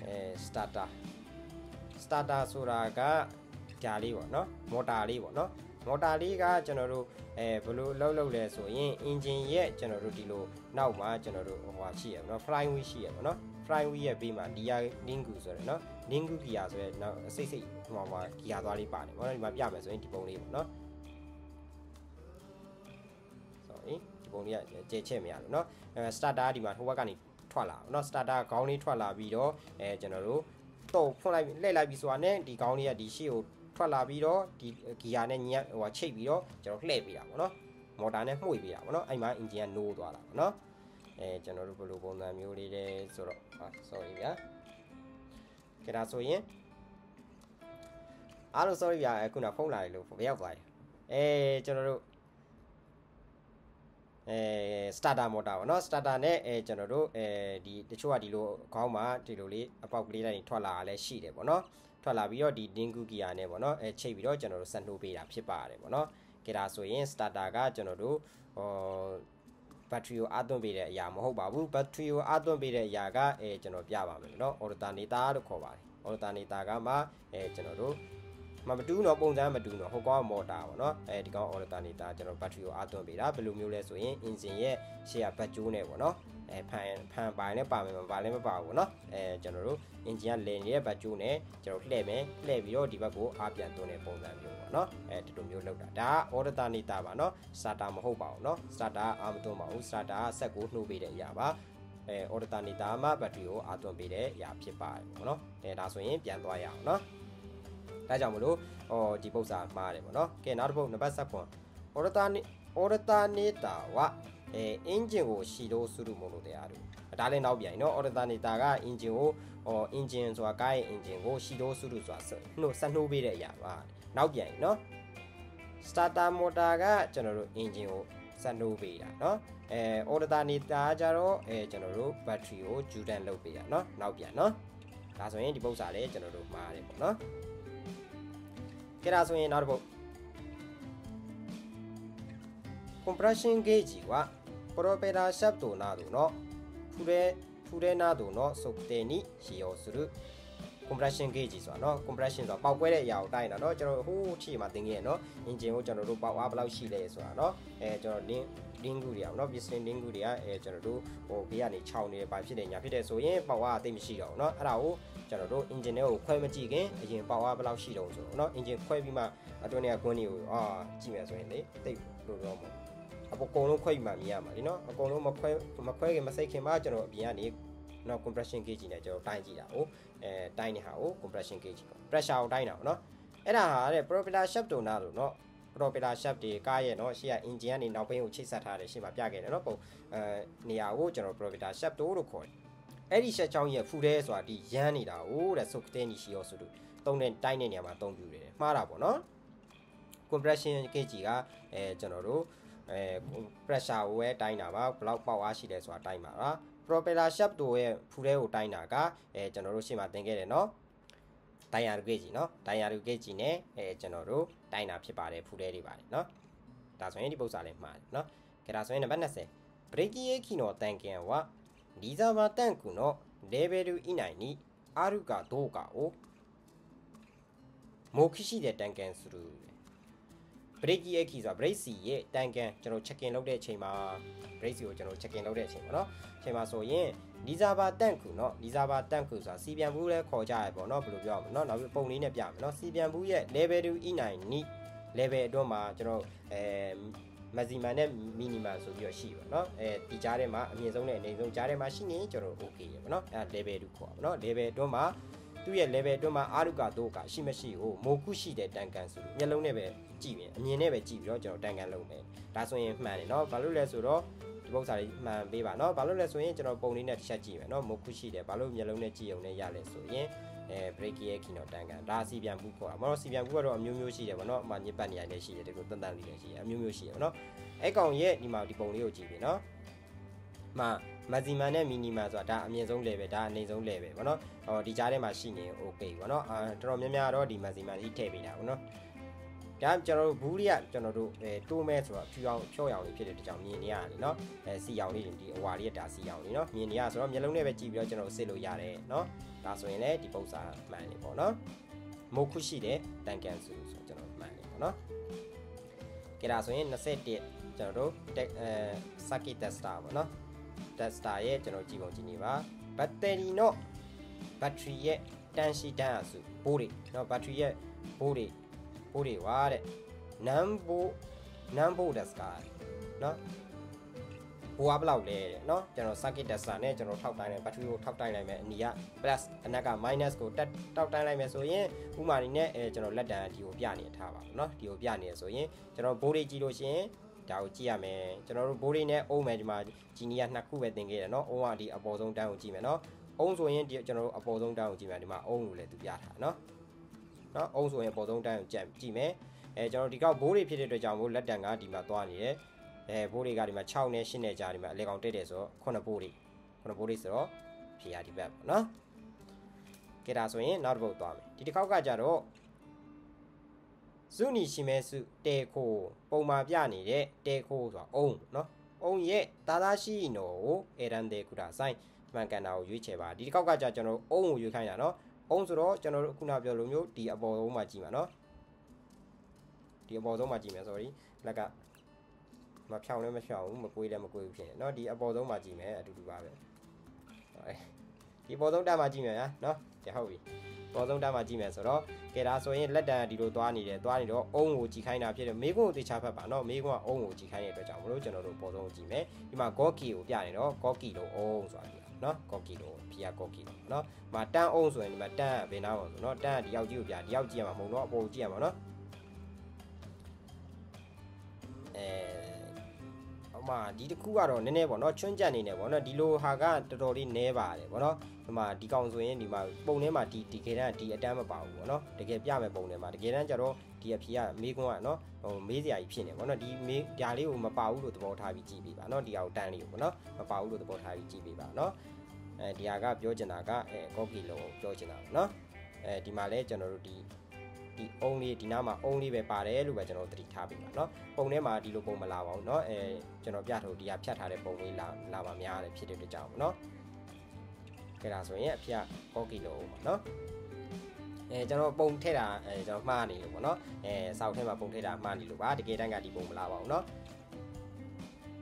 အဲ starter starter ဆိုတာကကြာလေးပေါ့နော်မော်တာလေးပေါ့နော်မော်တာလေးကကျွန်တော်တို့အဲဘယ်လိုလှုပ်လှုပ်လဲဆိုရင် engine ရဲ့ကျွန်တော်တို့ဒီလိုနောက်မှာကျွန်တော်တို့ဟိုဟာရှိရပါတော့ fly wheel ရှိရပါတော့ fly wheel ရဲ့ဘေးမှာ dia lingu ဆိုရယ်နော် lingu gear ဆိုရယ်နောက်စိတ်စိတ်ဟိုမှာ gear သွားလေးပါတယ်ပေါ့နော်ဒီမှာပြမယ်ဆိုရင်ဒီပုံလေးပေါ့နော် sorry ဒီပုံလေးကကျဲချက်မရလို့နော်အဲ starter ဒီမှာဟိုဘက်ကနေထွက်လာเนาะ starter ခေါင်းလေးထွက်လာပြီးတော့အဲကျွန်တော်တို့တော့ဖွင့်လိုက်လှည့်လိုက်ပြီးဆိုတာနဲ့ဒီခေါင်းလေးကဒီရှေ့ကိုထွက်လာပြီးတော့ဒီဂီယာနဲ့ညက်ဟိုချိတ်ပြီးတော့ကျွန်တော်လှည့်ပေးတာပေါ့နော်မော်တာနဲ့မှု့ပေးတာပေါ့နော်အဲ့မှာအင်ဂျင်ကနိုးသွားတာပေါ့နော်အဲကျွန်တော်တို့ဘယ်လိုပုံစံမျိုးလေးလဲဆိုတော့ဟာ sorry ဗျာကဲဒါဆိုရင်အားလုံး sorry ဗျာအခုနဖုန်းလာတယ်လို့ဘယ်ရောက်သွားလဲအဲကျွန်တော်တို့ အဲ starter motor ပေါ့နော် starter နဲ့အဲကျွန်တော်တို့အဲဒီတချို့ကဒီလိုခေါင်းမှာဒီလိုလေးအပေါက်ကလေးတိုင်းထွက်လာတာလည်းရှိတယ်ပေါ့နော်ထွက်လာပြီးတော့ဒီ Dingu gear နဲ့ပေါ့နော်အဲချိတ်ပြီးတော့ကျွန်တော်တို့ဆက်နှိုးပေးတာဖြစ်ပါတယ်ပေါ့နော်ကဲဒါဆိုရင် starter ကကျွန်တော်တို့ဟောဘက်ထရီကိုအသွင်းပေးတဲ့အရာမဟုတ်ပါဘူးဘက်ထရီကိုအသွင်းပေးတဲ့အရာကအဲကျွန်တော်ပြပါမယ်เนาะ alternator လို့ခေါ်ပါတယ် alternator ကမှအဲကျွန်တော်တို့ မမတူးတော့ပုံစံမတူးတော့ဟိုကောင်မော်တာပေါ့နော်အဲဒီကောင် alternator ကျွန်တော်ဘက်ထရီကိုအသွင်းပေးတာဘယ်လိုမျိုးလဲဆိုရင် engine ရဲ့ရှေ့ကဘက်ကျိုးနဲ့ပေါ့နော်အဲဖန်ဖန်ပိုင်းနဲ့ပါမယ်မပါလည်းမပါဘူးเนาะအဲကျွန်တော်တို့ engine ကလည်နေတဲ့ဘက်ကျိုးနဲ့ကျွန်တော်လှည့်မယ်လှည့်ပြီးတော့ဒီဘက်ကိုအားပြန်သွင်းတဲ့ပုံစံမျိုးပေါ့เนาะအဲဒီလိုမျိုးလုပ်တာဒါက alternator ပါเนาะ starter မဟုတ်ပါဘူးเนาะ starter အားမသွင်းပါဘူး starter ကဆက်ကိုနှိုးပေးတဲ့အရာပါအဲ alternator မှာဘက်ထရီကိုအားသွင်းပေးတဲ့အရာဖြစ်ပါတယ်ပေါ့เนาะအဲဒါဆိုရင်ပြန်သွားရအောင်เนาะ ဒါကြောင့်မလို့ဟောဒီပု္ပ္ပစာမှားတယ်ပေါ့နော်ကဲနောက်တစ်ပုဒ်နံပါတ်7ဩရတာနိဩရတာနေတာဝအဲအင်ဂျင်ကိုရှီလို့စုလို့မလို့တရားတို့ဒါလည်းနောက်ပြန်နော်အော်ဒတာနေတာကအင်ဂျင်ကိုဟောအင်ဂျင်ဆိုတာကားရဲ့အင်ဂျင်ကိုရှီလို့စုလို့ဆိုတာနှုတ်ဆက်နှိုးပေးတဲ့အရာပါနောက်ပြန်နော် starter motor ကကျွန်တော်တို့အင်ဂျင်ကိုဆက်နှိုးပေးတာเนาะအဲအော်ဒတာနေတာကြတော့အဲကျွန်တော်တို့ battery ကို Jordan လုပ်ပေးတာเนาะနောက်ပြန်เนาะဒါဆိုရင်ဒီပု္ပ္ပစာလည်းကျွန်တော်တို့မှားတယ်ပေါ့เนาะဲဒါဆိုရင်နောက်တစ်ပုဒ် compression gauge က propeller shaft တို့နာတို့နော်ဖူရဲဖူရဲနာတို့နော်စုပ်တဲ့နိရေရောစရု compression gauge ဆိုတာเนาะ compression ဆိုတာပေါက်ကွဲတဲ့အရာကိုတိုင်းတာเนาะကျွန်တော်ဟိုးချီမှာသင်ခဲ့ရเนาะ engine ကိုကျွန်တော်တို့ပေါက်အားဘယ်လောက်ရှိလဲဆိုတာเนาะအဲကျွန်တော် link link ကူတွေအောင်เนาะ piston link ကူတွေကအဲကျွန်တော်တို့ဟိုဘေးကနေခြောင်နေတယ်ဘာဖြစ်တယ်ညာဖြစ်တယ်ဆိုရင်ပေါက်အားအသိမရှိတော့ဘူးเนาะအဲ့ဒါကို ကျွန်တော်တို့ engine တွေကိုခွဲမကြည့်ခင်အရင်ပေါက်အားဘယ်လောက်ရှိတော့ဆိုတော့เนาะ engine ခွဲပြီးမှအတွင်းထဲကကွန်းတွေကိုအာကြည့်မယ်ဆိုရင်လေတိတ်လို့တော့မဟုတ်အပေါ်ကုံလုံးခွဲပြီးမှမြင်ရမှာလीเนาะအကုန်လုံးမခွဲမခွဲခင်မစိတ်ခင်မှာကျွန်တော်အပြင်ကနေနော် compression gauge နဲ့ကျွန်တော်တိုင်းကြည့်တာ哦အဲတိုင်းနေတာ哦 compression gauge ပေါ့ pressure ကိုတိုင်းတာပေါ့နော်အဲ့ဒါဟာတဲ့ propeller shaft တုံနာလို့เนาะ propeller shaft တွေကားရဲ့เนาะရှေ့က engine ကနေနောက်ဘင်းကိုချိတ်ဆက်ထားတယ်ရှေ့မှာပြခဲ့တယ်เนาะပုံအဲနေရာကိုကျွန်တော် propeller shaft လို့ခေါ်တယ် အဲ့ဒီရှက်ချောင်းရဲ့ဖူတဲ့ဆိုတာဒီရမ်းနေတာဟိုတဲ့ဆုတ်တဲ့နီရှိရောဆိုလို့တုံးတဲ့တိုင်းတဲ့နေရာမှာအသုံးပြုတယ်မှားတာပေါ့နော် compression kg ကအဲကျွန်တော်တို့အဲ pressure ကိုပဲတိုင်းတာပါဘလောက်ပေါက်အားရှိလဲဆိုတာတိုင်းပါပါ propeller shaft တို့ရဲ့ဖူတဲ့ကိုတိုင်းတာကအဲကျွန်တော်တို့ရှင်းမှာသင်ခဲ့တယ်နော်ဒိုင်ယာရူဂေ့ဂျီနော်ဒိုင်ယာရူဂေ့ဂျီနဲ့အဲကျွန်တော်တို့တိုင်းတာဖြစ်ပါတယ်ဖူးတဲ့တွေပါတယ်နော်ဒါဆိုရင်ဒီပုစာလေးမှားတယ်နော်ကဲဒါဆိုရင်နံပါတ်20 breaking a kino tanken wa リザバタンクのレベル以内にあるかどうかを目視で点検するဘရိတ်ကြီးအခီဆိုတာဘရိတ်စီရဲ့တန်ကန်ကျွန်တော် check in လုပ်တဲ့အချိန်မှာဘရိတ်စီကိုကျွန်တော် check in လုပ်တဲ့အချိန်ပေါ့နော်အချိန်မှာဆိုရင်လီဇာဘာတန့်ခုနော်လီဇာဘာတန့်ခုဆိုတာစီပြန်ဘူးလဲခေါ်ကြရပေါ့နော်ဘယ်လိုပြောမလဲနော်နောက်ပြီးပုံလေးနဲ့ပြမယ်နော်စီပြန်ဘူးရဲ့ level 2 E9 နီ level အတွင်းမှာကျွန်တော်အဲ maximum နဲ့ minimum ဆိုပြီးတော့ရှိပါเนาะအဲဒီကြားထဲမှာအမြင့်ဆုံးနဲ့အနိမ့်ဆုံးကြားထဲမှာရှိနေကျွန်တော် okay ရပါเนาะအဲ level 2ခေါ်ပါเนาะ level အတွင်းမှာသူ့ရဲ့ level အတွင်းမှာအာရုကတော့ကရှိမရှိကိုမိုကုရှိတဲ့တန်ကန်ဆိုလို့မျက်လုံးနဲ့ပဲကြည့်မယ်အမြင်နဲ့ပဲကြည့်ပြီးတော့ကျွန်တော်တန်ကန်လုပ်မယ်ဒါဆိုရင်မှန်တယ်เนาะဘာလို့လဲဆိုတော့ဒီပု္ပ္ပစာလေးမှန်ပေးပါเนาะဘာလို့လဲဆိုရင်ကျွန်တော်ပုံလေးနဲ့တစ်ချက်ကြည့်မယ်เนาะမိုကုရှိတယ်ဘာလို့မျက်လုံးနဲ့ကြည့်အောင်နဲ့ရလဲဆိုရင် အဲ break ရဲ့ခီနော်တန်ကန်ဒါစီပြန်ဘူးခေါ်တာမဟုတ်စီပြန်ဘူးကတော့အမျိုးမျိုးရှိတယ်ဗောနော်အမှညစ်ပတ်နေရလည်းရှိတယ်ဒီလိုတန်တန်လေးလည်းရှိတယ်အမျိုးမျိုးရှိတယ်ဗောနော်အဲ့ကောင်ရဲ့ဒီမှာဒီပုံလေးကိုကြည့်ပြီနော်မှ maximum နဲ့ minimum ဆိုတာဒါအမြင့်ဆုံး level ဒါအနိမ့်ဆုံး level ဗောနော်ဟောဒီကြားထဲမှာရှိနေ okay ဗောနော်အာတော်တော်များများတော့ဒီ maximum ကြီးထည့်ပေးတာဗောနော်ဒါကျွန်တော်တို့ဘူးလေးကကျွန်တော်တို့အဲတိုးမဲဆိုတော့ဖြူအောင်ဖြော့ရောင်လေးဖြစ်တဲ့တကြောင်မြင်နေရတယ်နော်အဲစီရောင်လေးဒီအဝါလေးကဒါစီရောင်လေးနော်မြင်နေရဆိုတော့မျက်လုံးနဲ့ပဲကြည့်ပြီးတော့ကျွန်တော်စစ်လို့ရတယ်နော် ဒါဆိုရင်လည်းဒီပုံစံမှန်နေပေါ့နော်မိုခုရှိတဲ့တန်ကန်စုဆိုကျွန်တော်မှန်နေပေါ့နော်ကဲဒါဆိုရင်21ကျွန်တော်တို့အဲ circuit tester ပေါ့နော် tester ရဲ့ကျွန်တော်ကြည့်ပုံကြည့်နေပါဘက်တရီနော်ဘက်ထရီရဲ့တန်ရှိတန်အစုဘိုးတွေနော်ဘက်ထရီရဲ့ဘိုးတွေဘိုးတွေဝါတဲ့နမ်ဘိုနမ်ဘိုတက်စကာနော် ဘိုးကဘယ်လောက်လဲတဲ့နော်ကျွန်တော် circuit tester နဲ့ကျွန်တော်ထောက်တိုင်းလိုက်ဘက်ထရီကိုထောက်တိုင်းလိုက်မယ်အနီက plus အနက်က minus ကိုတက်ထောက်တိုင်းလိုက်မယ်ဆိုရင်ဥမာနေနဲ့အဲကျွန်တော်လက်တံဒီကိုပြနေထားပါဘူးเนาะဒီကိုပြနေဆိုရင်ကျွန်တော်ဘိုးတွေကြည့်လို့ရှိရင်ဒါကိုကြည့်ရမယ်ကျွန်တော်တို့ဘိုးတွေနဲ့အုံးမယ်ဒီမှာဂျီနီယာနှစ်ခုပဲသင်ခဲ့တယ်เนาะအုံးကဒီအပေါ်ဆုံးတန်းကိုကြည့်မယ်เนาะအုံးဆိုရင်ဒီကျွန်တော်တို့အပေါ်ဆုံးတန်းကိုကြည့်မယ်ဒီမှာအုံးလို့လည်းသူပြထားเนาะเนาะအုံးဆိုရင်အပေါ်ဆုံးတန်းကိုကြည့်ကြည့်မယ်အဲကျွန်တော်ဒီကောက်ဘိုးတွေဖြစ်တဲ့အတွက်ကြောင့်မို့လက်တံကဒီမှာသွားနေတယ် အဲဘိုးတွေကဒီမှာ6နဲ့8နဲ့ကြာဒီမှာအလေကောင်တက်တယ်ဆိုတော့9ဘိုးတွေ9ဘိုးတွေဆိုတော့ဖြေရဒီဘက်ပေါ့နော်ကဲဒါဆိုရင်နောက်တစ်ပုတ်သွားမယ်ဒီတစ်ခေါက်ကကြတော့စုနီရှိမဲစုတေခိုပုံမှာပြနေတဲ့တေခိုဆိုတာအုံနော်အုံရဲ့တာသာရှိနော်ကိုအရန်တေကူတာဆိုင်မှန်ကန်တာကိုရွေးချယ်ပါဒီတစ်ခေါက်ကကြကျွန်တော်အုံကိုရွေးခိုင်းတာနော်အုံဆိုတော့ကျွန်တော်တို့ခုနပြောလိုမျိုးဒီအပေါ်ဆုံးမှာကြည့်ပါနော်ဒီအပေါ်ဆုံးမှာကြည့်မယ် sorry လက်က မဖြောင်းလည်းမဖြောင်းဘူးမကွေးလည်းမကွေးဘူးဖြစ်နေเนาะဒီအပေါ်ဆုံးမှာကြည့်မယ်အတူတူပါပဲဒီပေါ်ဆုံးတက်မှာကြည့်မယ်ညာเนาะကြဟုတ်ပြီပေါ်ဆုံးတက်မှာကြည့်မယ်ဆိုတော့ကဲဒါဆိုရင်လက်တံဒီလိုသွားနေတယ်သွားနေတော့အုံးကိုကြည့်ခိုင်းတာဖြစ်တယ်မေးခွန်းကိုတေချာဖတ်ပါเนาะမေးခွန်းကအုံးကိုကြည့်ခိုင်းတဲ့အတွက်ကြောင့်မလို့ကျွန်တော်တို့ပေါ်ဆုံးကိုကြည့်မယ်ဒီမှာဂေါကီကိုပြနေတော့ဂေါကီလို့အုံးဆိုတာပြเนาะဂေါကီလို့ဖီယာဂေါကီလို့เนาะမတန်းအုံးဆိုရင်ဒီမှာတန်းကဘယ်နာပါဆိုเนาะတန်းကဒီယောက်ကြီးကိုပြဒီယောက်ကြီးရမှာမဟုတ်တော့အပေါ်ကိုကြည့်ရမှာเนาะအဲ မှာဒီတစ်ခုကတော့နည်းနည်းပေါ့နော်ချွန်းကြက်နေနေပေါ့နော်ဒီလိုဟာကတော်တော်လေးနဲပါတယ်ပေါ့နော်ဒီမှာဒီကောင်ဆိုရင်ဒီမှာပုံထဲမှာဒီဒီကေတန်းဒီအတန်းမပါဘူးပေါ့နော်တကယ်ပြမယ်ပုံထဲမှာတကယ်တန်းကျတော့ဒီအဖြေကမေးခွန်းကနော်ဟိုမေးစရာကြီးဖြစ်နေပေါ့နော်ဒီမေးဒါလေးကိုမပါဘူးလို့သဘောထားပြီးကြည့်ပေးပါနော်ဒီအောင်တန်းလေးကိုပေါ့နော်မပါဘူးလို့သဘောထားပြီးကြည့်ပေးပါနော်အဲဒီဟာကပြောချင်တာကအဲကော့ကီလုံးပြောချင်တာပေါ့နော်အဲဒီမှာလဲကျွန်တော်တို့ဒီ ဒီအုံးလေးဒီနားမှာအုံးလေးပဲပါတယ်လို့ပဲကျွန်တော်သတိထားပေးပါเนาะပုံထဲမှာဒီလိုပုံမလာပါဘူးเนาะအဲကျွန်တော်ပြထုတ်ဒီဟာဖြတ်ထားတဲ့ပုံလေးလာလာပါများတယ်ဖြစ်တဲ့အတွက်ကြောင့်เนาะကဲဒါဆိုရင်အဖြတ်ကောကီလိုပါเนาะ အဲကျွန်တော်ပုံထည့်တာအဲကျွန်တော်မှားနေလို့ပေါ့နော်အဲစောက်ထဲမှာပုံထည့်တာမှားနေလို့ပါတကယ်တမ်းကဒီပုံမလာပါဘူးเนาะ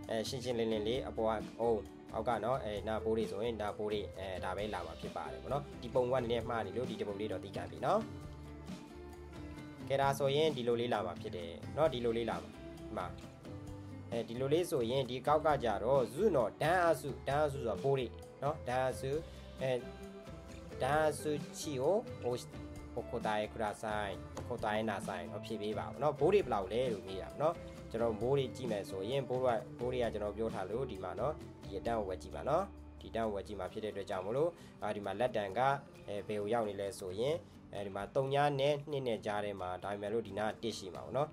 အဲရှင်းရှင်းလင်းလင်းလေးအပေါ်ကအိုးအောက်ကနော်အဲနာပိုးတွေဆိုရင်နာပိုးတွေအဲဒါပဲလာမှာဖြစ်ပါတယ်ပေါ့နော်ဒီပုံကနည်းနည်းမှားနေလို့ဒီတပုံလေးတော့သိကြပြီနော် ကဲဒါဆိုရင်ဒီလိုလေးလာပါဖြစ်တယ်เนาะဒီလိုလေးလာပါဒီမှာအဲဒီလိုလေးဆိုရင်ဒီကောက်ကကြတော့ဇုနော်ဒန်းအဆုဒန်းအဆုဆိုတာပိုးလေးเนาะဒန်းအဆုအဲဒန်းအဆုချီကိုဟိုိုကိုတိုင်ကရာဆိုင်ကိုတိုင်နာဆိုင်တော့ဖြည့်ပေးပါဦးเนาะဘိုးတွေဘယ်လောက်လဲလို့မေးတာเนาะကျွန်တော်ဘိုးတွေကြည့်မယ်ဆိုရင်ဘိုးကဘိုးတွေကကျွန်တော်ပြောထားလို့ဒီမှာเนาะဒီအတန်းကိုဝယ်ကြည့်ပါเนาะ ဒီတန်ကိုဝယ်ကြည့်မှာဖြစ်တဲ့အတွက်ကြောင့်မလို့ဒီမှာလက်တန်ကဘယ်ကိုရောက်နေလဲဆိုရင်အဲဒီမှာ၃ညာနဲ့2နဲ့ကြားထဲမှာဒါပေမဲ့လို့ဒီနာက1ရှိမှာပေါ့နော်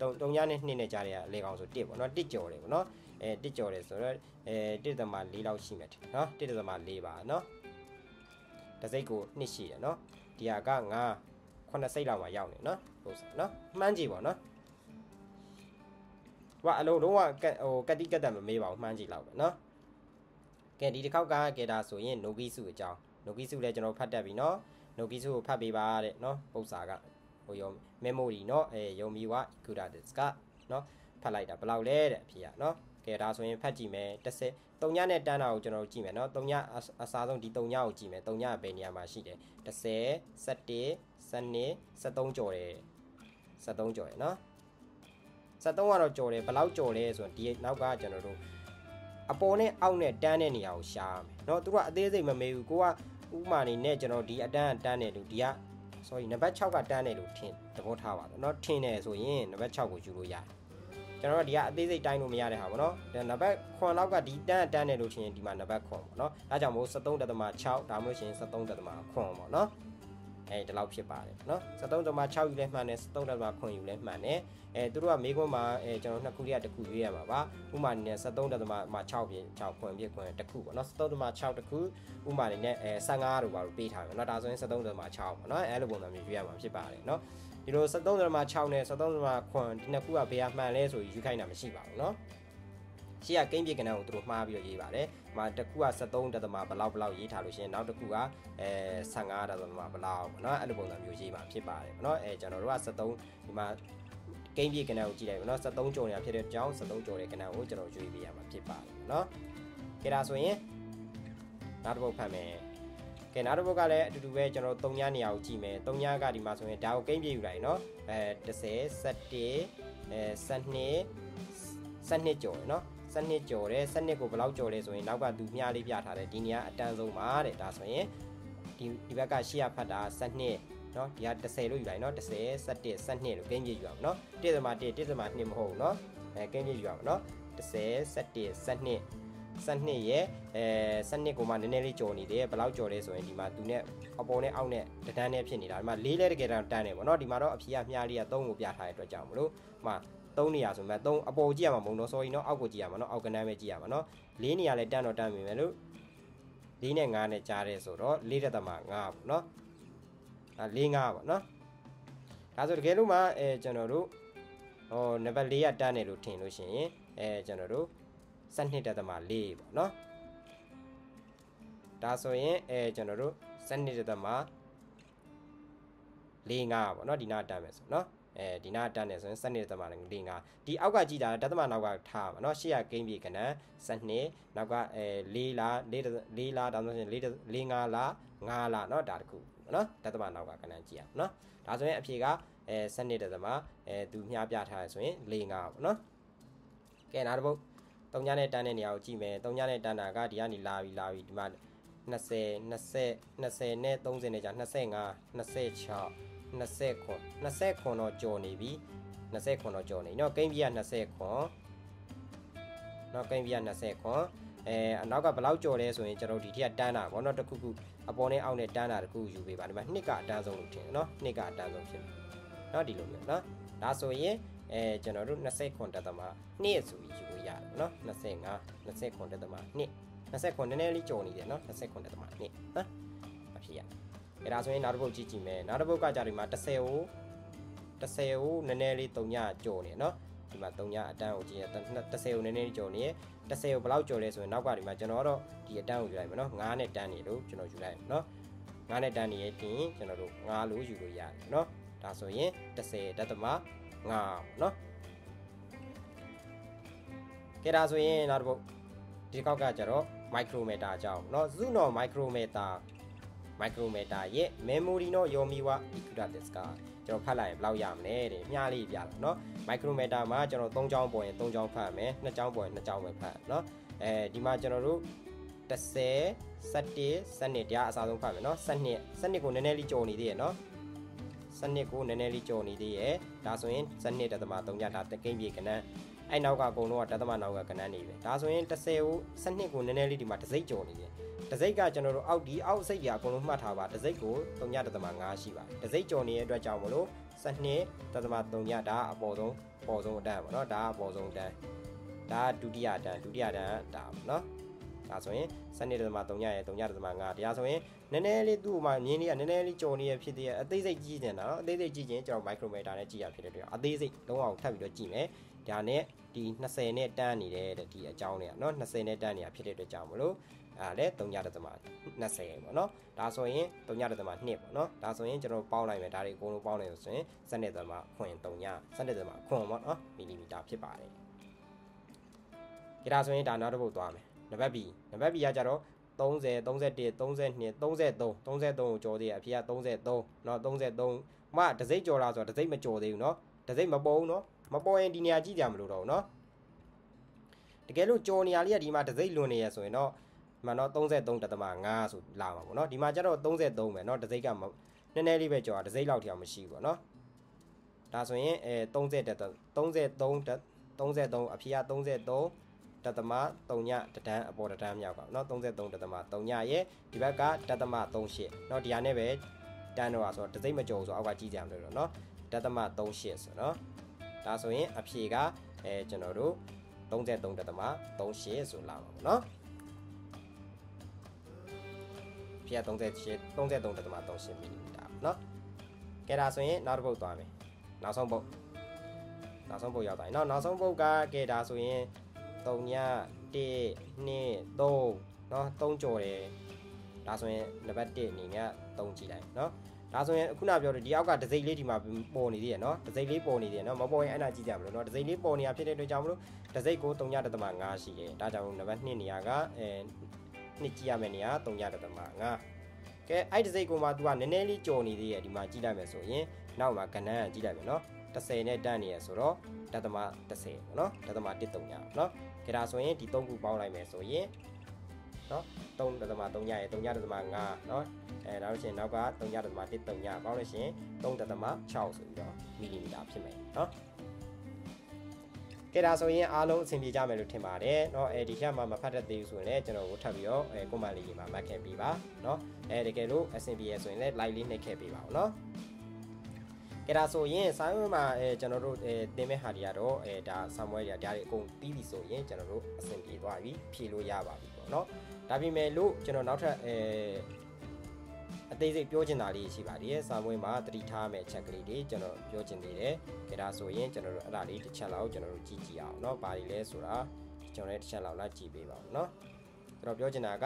၃၃ညာနဲ့2နဲ့ကြားထဲကအလေကောင်ဆို1ပေါ့နော်1ကြော်တယ်ပေါ့နော်အဲ1ကြော်တယ်ဆိုတော့အဲ1.4လောက်ရှိမှာတယ်နော်1.4ပါနော်တစိတ်ကို2ရှိတယ်နော်ဒီဟာက9 9စိတ်လောက်မှာရောက်နေနော်ဟုတ်စနော်မှန်းကြည့်ပေါ့နော်ဟိုအလုံးလုံးဝဟိုကတိကတ်တံမမေးပါဘူးမှန်းကြည့်လောက်ပဲနော် ကဲဒီတစ်ခေါက်ကကဲဒါဆိုရင် နိုဂီစုအကြောင်းနိုဂီစုလည်းကျွန်တော်ဖတ်တတ်ပြီเนาะနိုဂီစုကိုဖတ်ပေးပါတဲ့เนาะပု္ပ္ပာကဟိုရော memory เนาะအဲယုံမီဝကူတာဒစ်ကเนาะဖတ်လိုက်တာဘယ်လောက်လဲတဲ့အဖြစ်ရเนาะကဲဒါဆိုရင်ဖတ်ကြည့်မယ်30 3ညနဲ့တန်းတာကိုကျွန်တော်တို့ကြည့်မယ်เนาะ3ညအစားဆုံးဒီ3ညကိုကြည့်မယ်3ညဘယ်နေရာမှာရှိတယ်30 17 12 73ကျော်တယ်73ကျော်တယ်เนาะ73ကတော့ကျော်တယ်ဘယ်လောက်ကျော်လဲဆိုရင်ဒီနောက်ကကျွန်တော်တို့ အပေါ်နဲ့အောက်နဲ့တန်းတဲ့နေရာကိုရှားမယ်เนาะသူကအသေးစိတ်မမေးဘူးကိုကဥမာနေနဲ့ကျွန်တော်ဒီအတန်းတန်းတယ်လို့ဒီက sorry နံပါတ်6ကတန်းတယ်လို့ထင်သဘောထားပါတော့เนาะထင်တယ်ဆိုရင်နံပါတ်6ကိုယူလို့ရတယ်ကျွန်တော်တို့ဒီကအသေးစိတ်တိုင်းလို့မရတဲ့ဟာပေါ့နော်နံပါတ်9လောက်ကဒီတန်းတန်းတယ်လို့ထင်ရင်ဒီမှာနံပါတ်9ပေါ့နော်အဲကြောင့်မို့73.6ဒါမှမဟုတ်ရှင်73.9ပေါ့နော် အဲဒီလောက်ဖြစ်ပါတယ်နော်73.6ယူလဲမှန်တယ်73.9ယူလဲမှန်တယ်အဲသူတို့ကမေးခွန်းမှာအဲကျွန်တော်နှစ်ခုလေးကတစ်ခုရွေးရမှာပါဥမာအနေနဲ့73.6ပြင်6ခွန်ပြခွန်တစ်ခုပေါ့နော်73.6တစ်ခုဥမာအနေနဲ့အဲ15တို့ပါလို့ပေးထားမယ်နော်ဒါဆိုရင်73.6ပေါ့နော်အဲလိုပုံစံမျိုးရွေးရမှာဖြစ်ပါတယ်နော်ဒီလို73.6နဲ့73.9ဒီနှစ်ခုကဘယ်ဟာမှန်လဲဆိုယူခိုင်းတာမရှိပါဘူးเนาะရှေ့ကကိန်းပြေကဏ္ဍကိုသူတို့မှားပြီးတော့ရေးပါတယ်။ မှာတစ်ခုက73တသမဘလောက်ဘလောက်ရေးထားလို့ရှိရင်နောက်တစ်ခုကအဲ15တသမဘလောက်ပေါ့နော်အဲ့လိုပုံစံမျိုးရေးမှာဖြစ်ပါတယ်ပေါ့နော်အဲကျွန်တော်တို့က73ဒီမှာကိန်းပြေကဏ္ဍကိုကြည့်လိုက်ပေါ့နော်73ကျော်နေတာဖြစ်တဲ့အကြောင်း73ကျော်တဲ့ကဏ္ဍကိုကျွန်တော်ရွေးပေးရမှာဖြစ်ပါတယ်ပေါ့နော်။ကြည့်ဒါဆိုရင်နောက်တစ်ပုတ်ဖတ်မယ်။ကဲနောက်တစ်ပုတ်ကလည်းအတူတူပဲကျွန်တော်3ညနေရာကိုကြည့်မယ်3ညကဒီမှာဆိုရင်ဒါကိုကိန်းပြေယူလိုက်နော်အဲ30 17အဲ12 12ကျော် နော်12ကျော်တယ်12ကိုဘယ်လောက်ကျော်လဲဆိုရင်နောက်ကသူမြားလေးပြထားတယ်ဒီနေရာအတန်းဆုံးပါတဲ့ဒါဆိုရင်ဒီဒီဘက်ကရှေ့ရဖတ်တာ12နော်ဒီက30လို့ယူလိုက်နော်30 17 12လို့ကိန်းပြေယူအောင်နော်1.1 1.2မဟုတ်ဘူးနော်အဲကိန်းပြေယူအောင်နော်30 17 12 12ရဲ့အဲ12ကိုမှနည်းနည်းလေးကြော်နေတယ်ဘယ်လောက်ကြော်လဲဆိုရင်ဒီမှာသူနဲ့အပေါ်နဲ့အောက်နဲ့တဒန်းနဲ့ဖြစ်နေတာဒီမှာ၄လဲတကယ်တမ်းတန်းတယ်ပေါ့နော်ဒီမှာတော့အဖြေကမြားလေးက3ကိုပြထားတဲ့အတွက်ကြောင့်မလို့ဟို3နေရာဆိုမှ3အပေါ်ကြည့်ရမှာမဟုတ်တော့ sorry နော်အောက်ကိုကြည့်ရမှာနော်အောက်ကနန်းပဲကြည့်ရမှာနော်၄နေရာလဲတန်းတော့တန်းပြီမယ်လို့၄နဲ့5နဲ့ကြားတယ်ဆိုတော့၄တက်သမ5ပေါ့နော်အဲ၄5ပေါ့နော်ဒါဆိုတကယ်လို့မှအဲကျွန်တော်တို့ဟိုနံပါတ်4ကတန်းတယ်လို့ထင်လို့ရှိရင်အဲကျွန်တော်တို့ 12တက်သမ4ပေါ့နော်ဒါဆိုရင်အဲကျွန်တော်တို့12တက်သမ4 5ပေါ့နော်ဒီနာတန်းမယ်ဆိုနော်အဲဒီနာတန်းတယ်ဆိုရင်12တက်သမ4 5ဒီအောက်ကကြည့်တာတက်သမနောက်ကထားပါနော်ရှေ့ကကိန်းပြေကနန်း12နောက်ကအဲ4လား4 4လားဒါဆိုရင်4 4 5လား5လားเนาะဒါတခုနော်တက်သမနောက်ကကနန်းကြည့်ရအောင်နော်ဒါဆိုရင်အဖြေကအဲ12တက်သမအဲသူမျှပြထားရဆိုရင်4 5ပေါ့နော်ကဲနောက်တစ်ပုတ် 3ညနဲ့တန်းတဲ့နေရာကိုကြည့်မယ်3ညနဲ့တန်းတာကဒီကနေလာပြီလာပြီဒီမှာ20 20 20နဲ့30နဲ့ကြာ25 26 20ခွန်20ခွန်တော့ကြော်နေပြီ20ခွန်တော့ကြော်နေเนาะကိန်းပြက20ခွန်เนาะကိန်းပြက20ခွန်အဲအနောက်ကဘယ်လောက်ကြော်လဲဆိုရင်ကျွန်တော်ဒီထက်ကတန်းတာဗောနော်တခုခုအပေါ်နဲ့အောက်နဲ့တန်းတာတခုယူပေးပါဒီမှာနှစ်ကအတန်းဆုံးလို့ထင်เนาะနှစ်ကအတန်းဆုံးဖြစ်တယ်เนาะဒီလိုမျိုးเนาะဒါဆိုရင် အဲကျွန်တော်တို့20ခွန်တက်သမ2ဆိုပြီးယူလို့ရတယ်เนาะ25 20ခွန်တက်သမ2 20ခွန်နည်းနည်းလေးကြော်နေတယ်เนาะ20ခွန်တက်သမ2နော်အဖြစ်ရအဲဒါဆိုရင်နောက်တစ်ပုတ်ကြည့်ကြည့်မယ်နောက်တစ်ပုတ်ကကြဒီမှာ10ကို10ကိုနည်းနည်းလေး3ညကြော်နေเนาะဒီမှာ3ညအတန်းကိုကြည့်ရ10ကိုနည်းနည်းလေးကြော်နေ10ကိုဘယ်လောက်ကြော်လဲဆိုရင်နောက်ကဒီမှာကျွန်တော်တော့ဒီအတန်းကိုယူလိုက်မယ်เนาะ9နဲ့တန်းနေလို့ကျွန်တော်ယူလိုက်မယ်เนาะ 9နဲ့တန်းနေရင်တင်ကျွန်တော်တို့9လို့ယူလို့ရတယ်เนาะဒါဆိုရင်10ဒသမ ငါပေါ့နော်ကဲဒါဆိုရင်နောက်တစ်ပုတ်ဒီကောက်ကကျတော့ micrometer အကြောင်းเนาะစုနော် micrometer micrometer ရဲ့ memory နော် yomi wa ikuda desu ka ကျွန်တော်ဖတ်လိုက်ရင်ဘယ်လောက်ရမလဲတဲ့မျှလေးပြတော့เนาะ micrometer မှာကျွန်တော်3ချောင်းပေါ်ရင်3ချောင်းဖတ်မယ်2ချောင်းပေါ်ရင်2ချောင်းပဲဖတ်เนาะအဲဒီမှာကျွန်တော်တို့30 17 17တရားအစားဆုံးဖတ်မယ်เนาะ7 7ကိုနည်းနည်းလေးကြော်နေသေးရယ်เนาะ စနစ်ကိုနည်းနည်းလေးကြော်နေသေးရဲ့ဒါဆိုရင်စနစ်တသမ3ညဒါတကိန်းပြေကနန်းအဲ့နောက်ကအကုန်လုံးကတသမနောက်ကကနန်းနေပဲဒါဆိုရင်30ကိုစနစ်ကိုနည်းနည်းလေးဒီမှာတစ်စိတ်ကြော်နေတယ်တစိတ်ကကျွန်တော်တို့အောက်ဒီအောက်စိတ်ကြီးအကုန်လုံးမှတ်ထားပါတစိတ်ကို3ညတသမ5ရှိပါတယ်တစိတ်ကြော်နေတဲ့အတွက်ကြောင့်မလို့စနစ်တသမ3ညဒါအပေါ်ဆုံးပေါ်ဆုံးအတန်းပေါ့နော်ဒါအပေါ်ဆုံးအတန်းဒါဒုတိယအတန်းဒုတိယအတန်းဒါပေါ့နော် ဒါဆိုရင်စနစ်တသမ3ညရဲ့3ညတသမ5တရားဆိုရင်နည်းနည်းလေးသူ့မှာမြင်းလေးကနည်းနည်းလေးကြော်နေရဖြစ်တဲ့အသေးစိတ်ကြည့်နေတာနော်အသေးစိတ်ကြည့်ရင်ကျွန်တော် micrometer နဲ့ကြည့်ရဖြစ်တဲ့အတွက်အသေးစိတ်လုံးအောင်ထပ်ပြီးတော့ကြည့်မယ်ဒါနဲ့ဒီ20နဲ့တန်းနေတယ်တဲ့ဒီအကြောင်းတွေကနော်20နဲ့တန်းနေတာဖြစ်တဲ့အတွက်ကြောင့်မလို့အဲလည်း3ညတသမ20ပေါ့နော်ဒါဆိုရင်3ညတသမ2ပေါ့နော်ဒါဆိုရင်ကျွန်တော်ပေါင်းလိုက်မယ်ဒါတွေအကုန်လုံးပေါင်းလိုက်လို့ဆိုရင်စနစ်သမခွင်3ညစနစ်သမခွင်ပေါ့နော်မီလီမီတာဖြစ်ပါတယ်ဒါဆိုရင်ဒါနောက်တစ်ပုတ်သွားမယ် နံပါတ် B နံပါတ် B ကကြတော့30 31 32 33 33ကိုကြော်သေးရအဖေက33เนาะ33မတစိမ့်ကြော်တာဆိုတော့တစိမ့်မကြော်သေးဘူးเนาะတစိမ့်မပုံเนาะမပေါ်ရင်ဒီနေရာကြည့်ကြမလို့တော့เนาะတကယ်လို့ကြော်နေရာလေးကဒီမှာတစိမ့်လွန်နေရဆိုရင်တော့မှန်တော့33.5ဆိုလာမှာပေါ့เนาะဒီမှာကျတော့33ပဲเนาะတစိမ့်ကနည်းနည်းလေးပဲကြော်တာတစိမ့်လောက်ထအောင်မရှိဘူးပေါ့เนาะဒါဆိုရင်အဲ30 33 33အဖေက33 တသမ3ညတဒန်းအပေါ်တဒန်းမြောက်ပါเนาะ33တသမ3ညရဲ့ဒီဘက်ကတသမ38เนาะဒီဟာနဲ့ပဲတန်းတော့ဆိုတော့တစိမ့်မကြုံဆိုအောက်ကကြည့်ကြမလို့တော့เนาะတသမ38ဆိုเนาะဒါဆိုရင်အဖြေကအဲကျွန်တော်တို့33တသမ38ဆိုလာပါဘောเนาะဖြေက38 33တသမ38မီလီမီတာเนาะကဲဒါဆိုရင်နောက်တစ်ပုတ်သွားမယ်နောက်ဆုံးပုတ်နောက်ဆုံးပုတ်ရောက်သွားပြီเนาะနောက်ဆုံးပုတ်ကကဲဒါဆိုရင် 3ည1 2 3เนาะ3ကြော်တယ်ဒါဆိုရင်နံပါတ်1အနေနဲ့3ကြည့်လိုက်เนาะဒါဆိုရင်ခုနပြောတဲ့ဒီအောက်ကဒစိမ့်လေးဒီမှာပေါ်နေသေးတယ်เนาะဒစိမ့်လေးပေါ်နေသေးတယ်เนาะမပေါ်ရင်အဲ့နာကြည့်ကြမလို့เนาะဒစိမ့်လေးပေါ်နေတာဖြစ်တဲ့အတွက်ကြောင့်မလို့ဒစိမ့်ကို3.5ရှိတယ်ဒါကြောင့်နံပါတ်2နေရာကအဲနှစ်ကြည့်ရမယ့်နေရာ3.5ကဲအဲ့ဒစိမ့်ကိုမှ तू ကနည်းနည်းလေးကြော်နေသေးတယ်ဒီမှာကြည့်လိုက်မယ်ဆိုရင်နောက်မှာကဏ္ဍကကြည့်လိုက်မယ်เนาะ30နဲ့တန်းနေရဆိုတော့ဒသမ30ပေါ့เนาะဒသမ1.3ညเนาะ ကြဒါဆိုရင်ဒီ3ခုပေါင်းလိုက်မယ်ဆိုရင်เนาะ3ဒသမ3ညရဲ့3ညဒသမ5เนาะအဲနောက်လို့ရှိရင်နောက်က3ညဒသမ1.3ညပေါင်းလို့ရှိရင်3ဒသမ6ဆိုပြီးတော့မီလီမီတာဖြစ်မယ်เนาะကဲဒါဆိုရင်အားလုံးအဆင်ပြေကြမယ်လို့ထင်ပါတယ်เนาะအဲဒီချက်မှာမဖတ်တတ်သေးဘူးဆိုရင်လည်းကျွန်တော်ကိုထပ်ပြီးတော့အဲကွန်မန့်လေးကြီးမှာမှတ်ခဲ့ပေးပါเนาะအဲတကယ်လို့အဆင်ပြေရဆိုရင်လည်း like လေးနှိပ်ခဲ့ပေးပါဦးเนาะ ကဲဒါဆိုရင်စာရွက်မှာအဲကျွန်တော်တို့အဲတင်မဲ့ဟာတွေကတော့အဲဒါဆမ်ဝဲတွေဒါတွေအကုန်ပြီးပြီဆိုရင်ကျွန်တော်တို့အဆင်ပြေသွားပြီဖြည့်လို့ရပါပြီပေါ့เนาะဒါပေမဲ့လို့ကျွန်တော်နောက်ထပ်အဲအသေးစိတ်ပြောချင်တာလေးရှိပါသေးတယ်။စာမွေးမှာတတိထားမဲ့ချက်ကလေးတွေကျွန်တော်ပြောချင်သေးတယ်။ဒါဆိုရင်ကျွန်တော်တို့အဲ့ဒါလေးတစ်ချက်လောက်ကျွန်တော်တို့ကြည့်ကြည့်အောင်เนาะ။ဘာတွေလဲဆိုတာကျွန်တော်လည်းတစ်ချက်လောက်လာကြည့်ပေးပါဦးเนาะ။ကျွန်တော်ပြောချင်တာက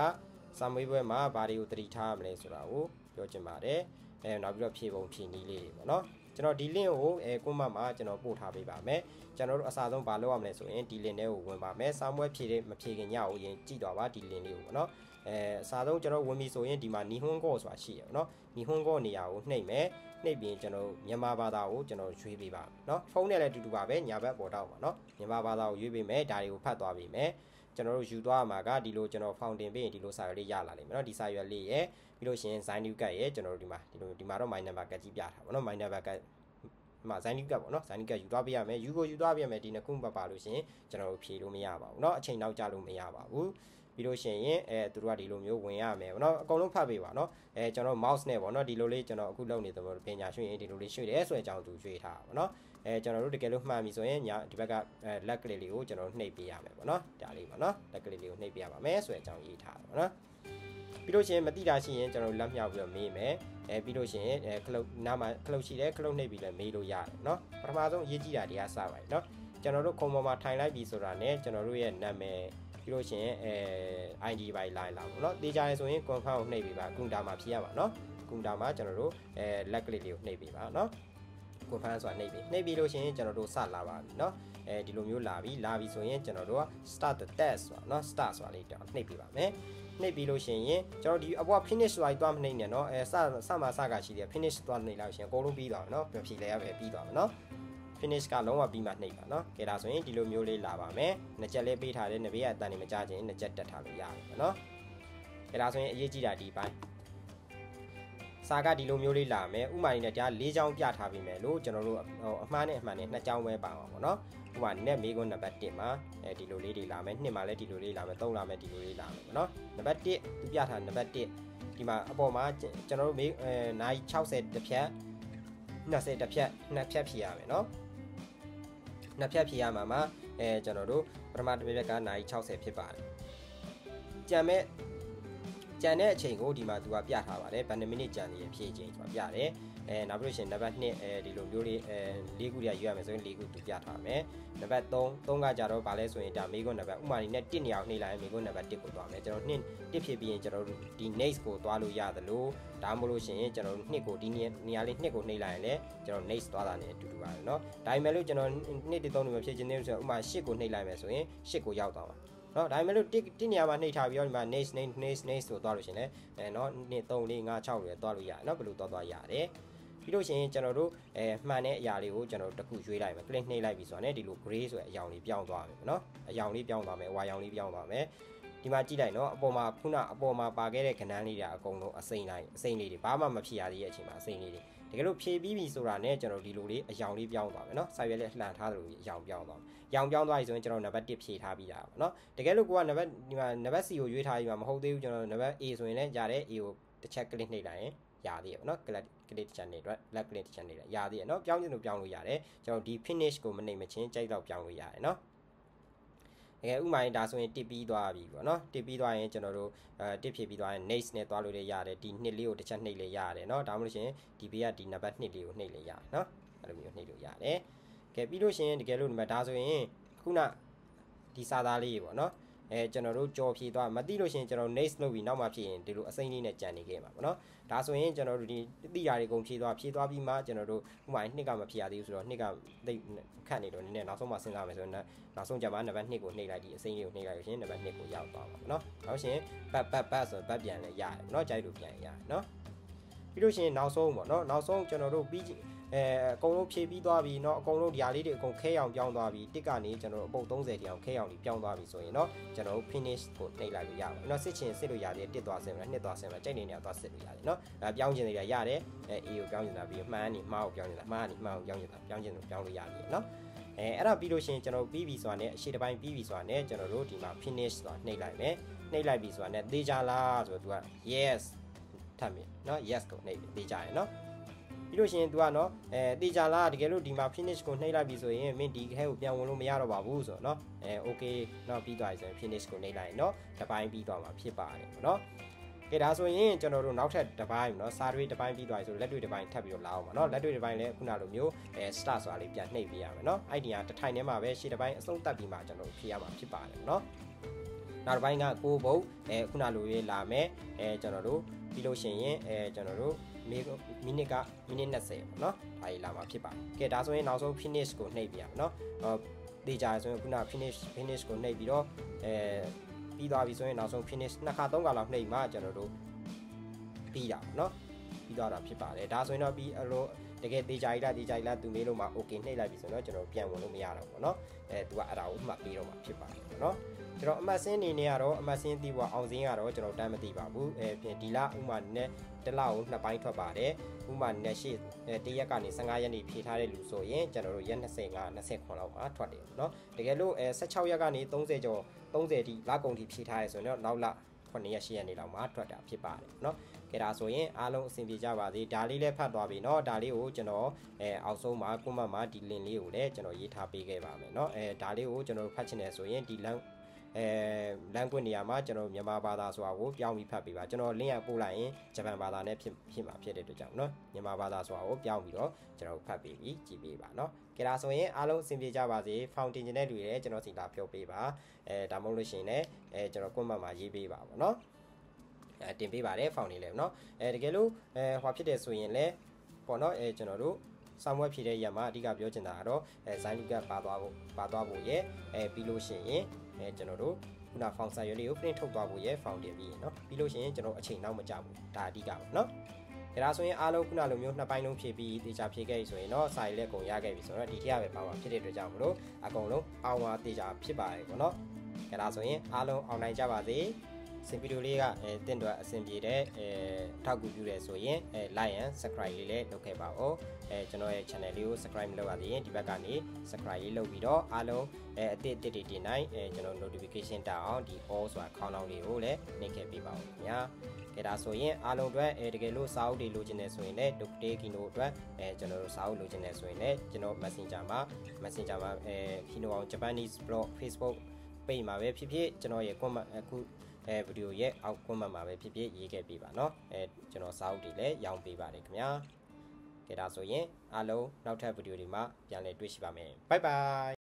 စာမွေးပွဲမှာဘာတွေကိုတတိထားမလဲဆိုတာကိုပြောချင်ပါတယ်။အဲနောက်ပြီးတော့ဖြည့်ပုံဖြည့်နည်းလေးတွေပေါ့เนาะ။ ကျွန်တော်ဒီ link ကိုအဲကွန်မန့်မှာကျွန်တော်ပို့ထားပေးပါမယ်ကျွန်တော်တို့အစားဆုံးဘာလုပ်ရမလဲဆိုရင်ဒီ link ထဲကိုဝင်ပါမယ်စာမွဲဖြည့်တဲ့မဖြည့်ခင်ညကိုရင်ကြည့်တော့ပါဒီ link လေးကိုပေါ့နော်အဲအစားဆုံးကျွန်တော်ဝင်ပြီဆိုရင်ဒီမှာနီဟွန်းကော့ဆိုတာရှိရပေါ့နော်နီဟွန်းကော့နေရာကိုနှိပ်မယ်နှိပ်ပြီးကျွန်တော်မြန်မာဘာသာကိုကျွန်တော်ရွေးပေးပါနော်ဖုန်းနဲ့လည်းအတူတူပါပဲညာဘက်ပေါ်တော့ပါနော်မြန်မာဘာသာကိုရွေးပေးမယ်ဒါတွေကိုဖတ်သွားပေးမယ် ကျွန်တော်တို့ယူသွားမှာကဒီလိုကျွန်တော်ဖောင်တင်ပေးရင်ဒီလိုစာရွက်လေးရလာလိမ့်မယ်เนาะဒီစာရွက်လေးရဲ့ပြီးလို့ရှိရင် sign new card ရဲ့ကျွန်တော်တို့ဒီမှာဒီလိုဒီမှာတော့ my number card ကြီးပြထားပါเนาะ my number card မှာဇိုင်းနီကတ်ပေါ့နော်ဇိုင်းနီကတ်ယူသွားပေးရမယ်ယူကိုယူသွားပေးရမယ်ဒီနှစ်ခုမပါလို့ရှင်ကျွန်တော်တို့ဖြေလို့မရပါဘူးเนาะအချိန်နောက်ကျလို့မရပါဘူးပြီးလို့ရှိရင်အဲသူတို့ကဒီလိုမျိုးဝင်ရမယ်ပေါ့နော်အကုန်လုံးဖတ်ပေးပါနော်အဲကျွန်တော် mouse နဲ့ပေါ့နော်ဒီလိုလေးကျွန်တော်အခုလုပ်နေတယ်ပေါ့ပညာရွှေ့ရင်ဒီလိုလေးရွှေ့တယ်ဆိုတဲ့အကြောင်းသူရွှေ့ထားပါပေါ့နော် အဲကျွန်တော်တို့တကယ်လို့မှန်ပြီဆိုရင်ညာဒီဘက်ကအဲလက်ကလေးလေးကိုကျွန်တော်နှိပ်ပေးရမယ်ပေါ့နော်ဒါလေးပေါ့နော်လက်ကလေးလေးကိုနှိပ်ပေးရပါမယ်ဆိုတဲ့အကြောင်းရေးထားပါပေါ့နော်ပြီးလို့ရှိရင်မတိတာရှိရင်ကျွန်တော်လက်မြောက်ပြီးတော့မေးမယ်အဲပြီးလို့ရှိရင်အဲခလုတ်နားမှာခလုတ်ရှိတယ်ခလုတ်နှိပ်ပြီးလည်းမေးလို့ရတယ်เนาะပထမဆုံးအရေးကြီးတာတွေကစပါတယ်เนาะကျွန်တော်တို့ခုံပေါ်မှာထိုင်လိုက်ပြီဆိုတာ ਨੇ ကျွန်တော်တို့ရဲ့နာမည်ပြီးလို့ရှိရင်အဲ ID ပိုင်း line လာပေါ့เนาะတေးကြရဲဆိုရင် confirm ကိုနှိပ်ပြီးပါကွန်တာမှာဖြည့်ရပါเนาะ ကွန်ပျူတာမှာကျွန်တော်တို့အဲလက်ကလစ်လေးကိုနှိပ်ပေးပါเนาะ ကွန်ဖန်ဆိုတာနှိပ်ပေးနှိပ်ပြီးလို့ရှိရင်ကျွန်တော်တို့စလာပါပြီเนาะအဲဒီလိုမျိုးလာပြီလာပြီဆိုရင်ကျွန်တော်တို့က start the test ဆိုတာเนาะ start ဆိုတာလေးတောင်းနှိပ်ပေးပါမယ်နှိပ်ပြီးလို့ရှိရင်ကျွန်တော်ဒီအပေါ် finish ဆိုတာတွားမနှိပ်နဲ့เนาะအဲစစမှာစကရှိတယ် finish တွားနှိပ်လိုက်ရှင်အကုန်လုံးပြီးသွားပြီเนาะဖြေလဲရပဲပြီးသွားပြီเนาะ finish ကလုံးဝပြီးမှနှိပ်ပါเนาะကဲဒါဆိုရင်ဒီလိုမျိုးလေးလာပါမယ်နှစ်ချက်လေးပေးထားတဲ့နဘေးကအတန်နေမကြခြင်းနှစ်ချက်တက်ထားလို့ရတယ်ပေါ့เนาะကဲဒါဆိုရင်အရေးကြီးတာဒီပိုင်း စာကဒီလိုမျိုးလေးလာမယ်ဥမာအနေနဲ့ဒါ၄ချောင်းပြထားပြီးမယ်လို့ကျွန်တော်တို့ဟိုအမှားနဲ့အမှန်နဲ့၂ချောင်းပဲပါမှာပေါ့နော်ဥမာ net မေးခွန်းနံပါတ်1မှာအဲဒီလိုလေးတွေလာမယ်2မှာလည်းဒီလိုလေးလာမယ်3လာမယ်ဒီလိုလေးလာမယ်ပေါ့နော်နံပါတ်1သူပြထားနံပါတ်1ဒီမှာအပေါ်မှာကျွန်တော်တို့မေးအဲနိုင်60တစ်ဖြတ်20တစ်ဖြတ်နှစ်ဖြတ်ဖြည့်ရမယ်နော်နှစ်ဖြတ်ဖြည့်ရမှာမှာအဲကျွန်တော်တို့ပထမတစ်ဖြတ်ကနိုင်60ဖြစ်ပါတယ်ကြံမဲ့ ကြံတဲ့အချိန်ကိုဒီမှာသူကပြထားပါတယ်ဘယ်နှမိနစ်ကြံနေရဖြည့်ချိန်ဆိုတာပြတယ်အဲနောက်ပြီးလို့ရှိရင်နံပါတ်2အဲဒီလိုမျိုးလေးအဲ၄ခုတည်းရွေးရမယ်ဆိုရင်၄ခုသူပြထားမယ်နံပါတ်3 3ကကြတော့ဗာလဲဆိုရင်ဒါမေးခွန်းနံပါတ်ဥမာနေနဲ့1နေရာကိုနှိပ်လိုက်ရင်မေးခွန်းနံပါတ်1ကိုသွားမယ်ကျွန်တော်2 1ဖြစ်ပြီးရင်ကျွန်တော်တို့ဒီ next ကိုသွားလို့ရသလိုဒါမှမဟုတ်လို့ရှိရင်ကျွန်တော်တို့2ကိုဒီနေရာလေး2ကိုနှိပ်လိုက်ရင်လည်းကျွန်တော် next သွားတာနဲ့အတူတူပါပဲเนาะဒါပေမဲ့လို့ကျွန်တော်2 3 3နေမှာဖြည့်ခြင်းနေဆိုတော့ဥမာ8ကိုနှိပ်လိုက်မယ်ဆိုရင်8ကိုရောက်သွားပါ နော်ဒါပေမဲ့လို့တစ်တစ်နေရာမှာနှိပ်ထားပြီးတော့ဒီမှာ next next next next ဆိုသွားလို့ရှင်လဲအဲနော်2 3 4 5 6တွေသွားလို့ရတယ်နော်ဘယ်လိုသွားသွားရတယ်ပြီးလို့ရှိရင်ကျွန်တော်တို့အဲမှန်တဲ့အရာလေးကိုကျွန်တော်တို့တစ်ခုရွေးလိုက်မယ် click နှိပ်လိုက်ပြီဆိုတော့ねဒီလို gray ဆိုတဲ့အရောင်လေးပြောင်းသွားမယ်နော်အရောင်လေးပြောင်းသွားမယ်ဝါရောင်လေးပြောင်းသွားမယ်ဒီမှာကြည့်လိုက်နော်အပေါ်မှာခုနအပေါ်မှာပါခဲ့တဲ့ခဏန်းလေးတွေအကုန်လုံးအစိမ့်လိုက်အစိမ့်လေးတွေဘာမှမဖြစ်ရသေးတဲ့အချိန်မှာအစိမ့်လေးတွေတကယ်လို့ဖြည့်ပြီးပြီဆိုတာနဲ့ကျွန်တော်ဒီလိုလေးအယောင်လေးပြောင်းသွားမယ်နော်စာရွက်လေးလှန်ထားသလိုအယောင်ပြောင်းသွားမယ် ရောင်ပြောင်းသွားပြီဆိုရင်ကျွန်တော်နံပါတ်1ဖြည့်ထားပြီးတာပေါ့နော်တကယ်လို့ကိုကနံပါတ်ဒီမှာနံပါတ် C ကိုရွေးထားပြီးမှမဟုတ်သေးဘူးကျွန်တော်နံပါတ် A ဆိုရင်လည်းကြားတယ် A ကိုတစ်ချက် click နှိပ်လိုက်ရင်ရသေးရပေါ့နော် click click တစ်ချက်နှိပ်တော့ left click တစ်ချက်နှိပ်လိုက်ရသေးရနော်ပြောင်းချင်လို့ပြောင်းလို့ရတယ်ကျွန်တော်ဒီ finish ကိုမနှိပ်မချင်းကြိုက်တော့ပြောင်းလို့ရတယ်နော်တကယ်ဥမာရင်ဒါဆိုရင်တစ်ပြီးသွားပြီပေါ့နော်တစ်ပြီးသွားရင်ကျွန်တော်တို့အဲတစ်ဖြစ်ပြီးသွားရင် next နဲ့သွားလို့လည်းရတယ်ဒီနှစ်လေးကိုတစ်ချက်နှိပ်လည်းရတယ်နော်ဒါမှမဟုတ်ရှင်ဒီဘေးကဒီနံပါတ်2လေးကိုနှိပ်လည်းရတယ်နော်အဲ့လိုမျိုးနှိပ်လို့ရတယ် ကဲပြီးလို့ရှင်တကယ်လို့ဒီမှာဒါဆိုရင်ခုနဒီစာသားလေးပေါ့နော်အဲကျွန်တော်တို့ကြော်ဖြည့်သွားမသိလို့ရှင်ကျွန်တော် next လုပ်ပြီးနောက်မှဖြည့်ရင်ဒီလိုအစိမ့်လေးနဲ့ကြံနေခဲ့မှာပေါ့နော်ဒါဆိုရင်ကျွန်တော်တို့ဒီတိရာတွေကုန်ဖြည့်သွားဖြည့်သွားပြီးမှကျွန်တော်တို့ဥပမာနှစ်ကမဖြည့်ရသေးဘူးဆိုတော့နှစ်ကသိခတ်နေတော့နည်းနည်းနောက်ဆုံးမှစဉ်းစားမယ်ဆိုတော့နောက်ဆုံးကြမှာနံပါတ်2ကိုနှိပ်လိုက်ဒီအစိမ့်လေးကိုနှိပ်လိုက်လို့ရှင်နံပါတ်2ကိုရောက်သွားပါပေါ့နော်နောက်ရှင်ဘတ်ဘတ်ဘတ်ဆိုဘတ်ပြန်လဲရတယ်ပေါ့နော်ကြိုက်လို့ပြန်ရတယ်နော်ပြီးလို့ရှင်နောက်ဆုံးပေါ့နော်နောက်ဆုံးကျွန်တော်တို့ပြီး အဲအကုန်လုံးဖြည့်ပြီးသွားပြီเนาะအကုန်လုံးဒီဟာလေးတွေအကုန်ခဲအောင်ပြောင်းသွားပြီတစ်ကနေကျွန်တော်တို့အပုတ်30တိအောင်ခဲအောင်ဒီပြောင်းသွားပြီဆိုရင်เนาะကျွန်တော်တို့ finish ကိုနှိပ်လိုက်လို့ရပါတယ်เนาะစစ်ချင်စစ်လို့ရတယ်တစ်သွားဆင်မလားနှစ်သွားဆင်မလားကြိုက်နေနေသွားစစ်လို့ရတယ်เนาะအဲပြောင်းချင်နေရရတယ်အဲ A ကိုပြောင်းချင်တာပြီးမှန်းနေမှားကိုပြောင်းချင်တာမှားနေမှားကိုပြောင်းချင်တာပြောင်းချင်လို့ပြောင်းလို့ရတယ်เนาะအဲအဲ့ဒါပြီးလို့ရှိရင်ကျွန်တော်ပြီးပြီဆိုတာနဲ့အရှိတပိုင်းပြီးပြီဆိုတာနဲ့ကျွန်တော်တို့ဒီမှာ finish ဆိုတာနှိပ်လိုက်မယ်နှိပ်လိုက်ပြီဆိုတာနဲ့သေချာလားဆိုတော့ तू က yes ထပ်မြင်เนาะ yes ကိုနှိပ်သေချာရယ်เนาะ ပြီးလို့ရှိရင် तू ကเนาะအဲတေချာလားတကယ်လို့ဒီမှာ finish ကိုနှိပ်လိုက်ပြီဆိုရင်မင်းဒီခဲကိုပြန်ဝင်လို့မရတော့ပါဘူးဆိုတော့เนาะအဲ okay เนาะပြီးသွားပြီဆိုရင် finish ကိုနှိပ်လိုက်ရင်เนาะတစ်ပိုင်းပြီးသွားမှာဖြစ်ပါတယ်เนาะကဲဒါဆိုရင်ကျွန်တော်တို့နောက်ထပ်တစ်ပိုင်းเนาะစာတွေတစ်ပိုင်းပြီးသွားပြီဆိုလက်တွေ့တစ်ပိုင်းထပ်ပြီးတော့လာအောင်ပါเนาะလက်တွေ့တစ်ပိုင်းလည်းခုနလိုမျိုးအဲ start ဆိုတာလေးပြန်နှိပ်ပြရမယ်เนาะအဲ့ဒီဟာတစ်ထိုင်ထဲမှာပဲရှေ့တစ်ပိုင်းအဆုံးသတ်ပြီးမှကျွန်တော်တို့ဖြေရမှာဖြစ်ပါတယ်เนาะနောက်တစ်ပိုင်းကကိုဘုတ်အဲခုနလိုရေးလာမယ်အဲကျွန်တော်တို့ပြီးလို့ရှိရင်အဲကျွန်တော်တို့ မိနစ်ကမိနစ်20ပေါ့နော်ဒါကြီးလာမှာဖြစ်ပါတယ်ကဲဒါဆိုရင်နောက်ဆုံး finish ကိုနှိပ်ပြရမယ်နော်ဟောတေချာဆိုရင်ခုန finish finish ကိုနှိပ်ပြီးတော့အဲပြီးသွားပြီဆိုရင်နောက်ဆုံး finish နှစ်ခါသုံးခါလောက်နှိပ်မှကျွန်တော်တို့ပြီးတာပေါ့နော်ပြီးသွားတာဖြစ်ပါတယ်ဒါဆိုရင်တော့ပြီးအလို တကယ်တေချာကြီးလားတေချာကြီးလားသူမေးလို့မှ okay နှိပ်လိုက်ပြီဆိုတော့ကျွန်တော်ပြန်ဝင်လို့မရတော့ဘူးပေါ့နော်အဲသူကအဲ့ဒါကိုမှတ်ပြီးတော့မှဖြစ်ပါတယ်ပေါ့နော်ကျွန်တော်အမှတ်စင်းအနေနဲ့ကတော့အမှတ်စင်းတီးပွားအောင်စင်းကတော့ကျွန်တော်တမ်းမသိပါဘူးအဲပြင်ဒီလဥမာနဲ့တစ်လကိုနှစ်ပိုင်းထွက်ပါတယ်ဥမာနဲ့ရှိတရက်ကနေ15ရက်နေဖြေထားတဲ့လူဆိုရင်ကျွန်တော်တို့ရက်25 29လောက်မှာထွက်တယ်เนาะတကယ်လို့အဲ16ရက်ကနေ30ကျော်30ဒီလကုန်ထိဖြေထားရဆိုရင်တော့နောက်လ9ရက်10ရက်နေလောက်မှာထွက်တာဖြစ်ပါတယ်เนาะ ကဲဒါဆိုရင်အားလုံးအဆင်ပြေကြပါစေဒါလေးလည်းဖတ်သွားပြီเนาะဒါလေးကိုကျွန်တော်အဲအောက်ဆုံးမှာ comment မှာဒီ link လေးကိုလည်းကျွန်တော်ရေးထားပေးခဲ့ပါမယ်เนาะအဲဒါလေးကိုကျွန်တော်ဖတ်ချင်တယ်ဆိုရင်ဒီ link အဲလမ်းကွင်းနေရာမှာကျွန်တော်မြန်မာဘာသာဆိုတာကိုပြောင်းပြီးဖတ်ပေးပါကျွန်တော် link ရပို့လိုက်ရင်ဂျပန်ဘာသာနဲ့ဖြစ်ဖြစ်မှာဖြစ်တဲ့အတွက်ကြောင့်เนาะမြန်မာဘာသာဆိုတာကိုပြောင်းပြီးတော့ကျွန်တော်ဖတ်ပေးပြီးကြည့်ပေးပါเนาะကြဒါဆိုရင်အားလုံးအဆင်ပြေကြပါစေ fountain တဲ့လူတွေကျွန်တော်စီလာပြောပေးပါအဲဒါမှမဟုတ်လို့ရှိရင်လည်းအဲကျွန်တော် comment မှာရေးပေးပါပေါ့เนาะအဲ အဲ တင်ပေးပါတယ်ဖောင်နေလဲเนาะအဲတကယ်လို့အဲဟွာဖြစ်တယ်ဆိုရင်လည်းပေါ့เนาะအဲကျွန်တော်တို့ဆောင်းဝက်ဖြည့်တဲ့ရက်မှာအဓိကပြောချင်တာကတော့အဲဇိုင်းလူကပါသွားဖို့ပါသွားဖို့ရဲ့အဲပြီးလို့ရှိရင်အဲကျွန်တော်တို့ခုနဖောင်ဆာရွက်လေးကို print ထုတ်သွားဖို့ရဲ့ဖောင်တင်ပြီးเนาะပြီးလို့ရှိရင်ကျွန်တော်အချိန်နောက်မကြဘူးဒါအဓိကပါเนาะဒါဆိုရင်အားလုံးခုနလိုမျိုးနှစ်ပိုင်းလုံးဖြည့်ပြီးတေချာဖြည့်ခဲ့ပြီဆိုရင်တော့စာရီလက်ကုန်ရခဲ့ပြီဆိုတော့ဒီထက်ပဲပါပါဖြစ်တဲ့အတွက်ကြောင့်မလို့အကုန်လုံးအောင်ပါတေချာဖြစ်ပါတယ်ပေါ့နော်ဒါဆိုရင်အားလုံးအောင်နိုင်ကြပါစေ စင်ဗီဒီယိုလေးကအဲတင့်တော့အဆင်ပြေတဲ့အဲထောက်ကူပြုတယ်ဆိုရင်အဲ like and subscribe လေးလည်းလုပ်ခဲ့ပါဦးအဲကျွန်တော်ရဲ့ channel လေးကို subscribe မလုပ်ရသေးရင်ဒီဘက်ကနေ subscribe လေးလုပ်ပြီးတော့အားလုံးအဲအတစ်တစ်တွေတင်နိုင်အဲကျွန်တော် notification တောက်အောင်ဒီ all ဆိုတာခေါင်းလောင်းလေးကိုလည်းနှိပ်ခဲ့ပေးပါဦးခင်ဗျာကဲဒါဆိုရင်အားလုံးအတွက်အဲတကယ်လို့စာအုပ်တွေလိုချင်တယ်ဆိုရင်လည်း Doctor Kino အတွက်အဲကျွန်တော်တို့စာအုပ်လိုချင်တယ်ဆိုရင်လည်းကျွန်တော် Messenger မှာ Messenger မှာအဲ Kino အောင် Japanese blog Facebook page မှာပဲဖြစ်ဖြစ်ကျွန်တော်ရဲ့ comment အခု အဲဗီဒီယိုရဲ့အောက် comment မှာပဲဖြစ်ဖြစ်ရေးခဲ့ပေးပါเนาะအဲကျွန်တော်စာအုပ်တွေလည်းရောင်းပေးပါတယ်ခင်ဗျာကဲဒါဆိုရင်အားလုံးနောက်ထပ်ဗီဒီယိုတွေမှာပြန်လည်တွေ့ရှိပါမယ် bye bye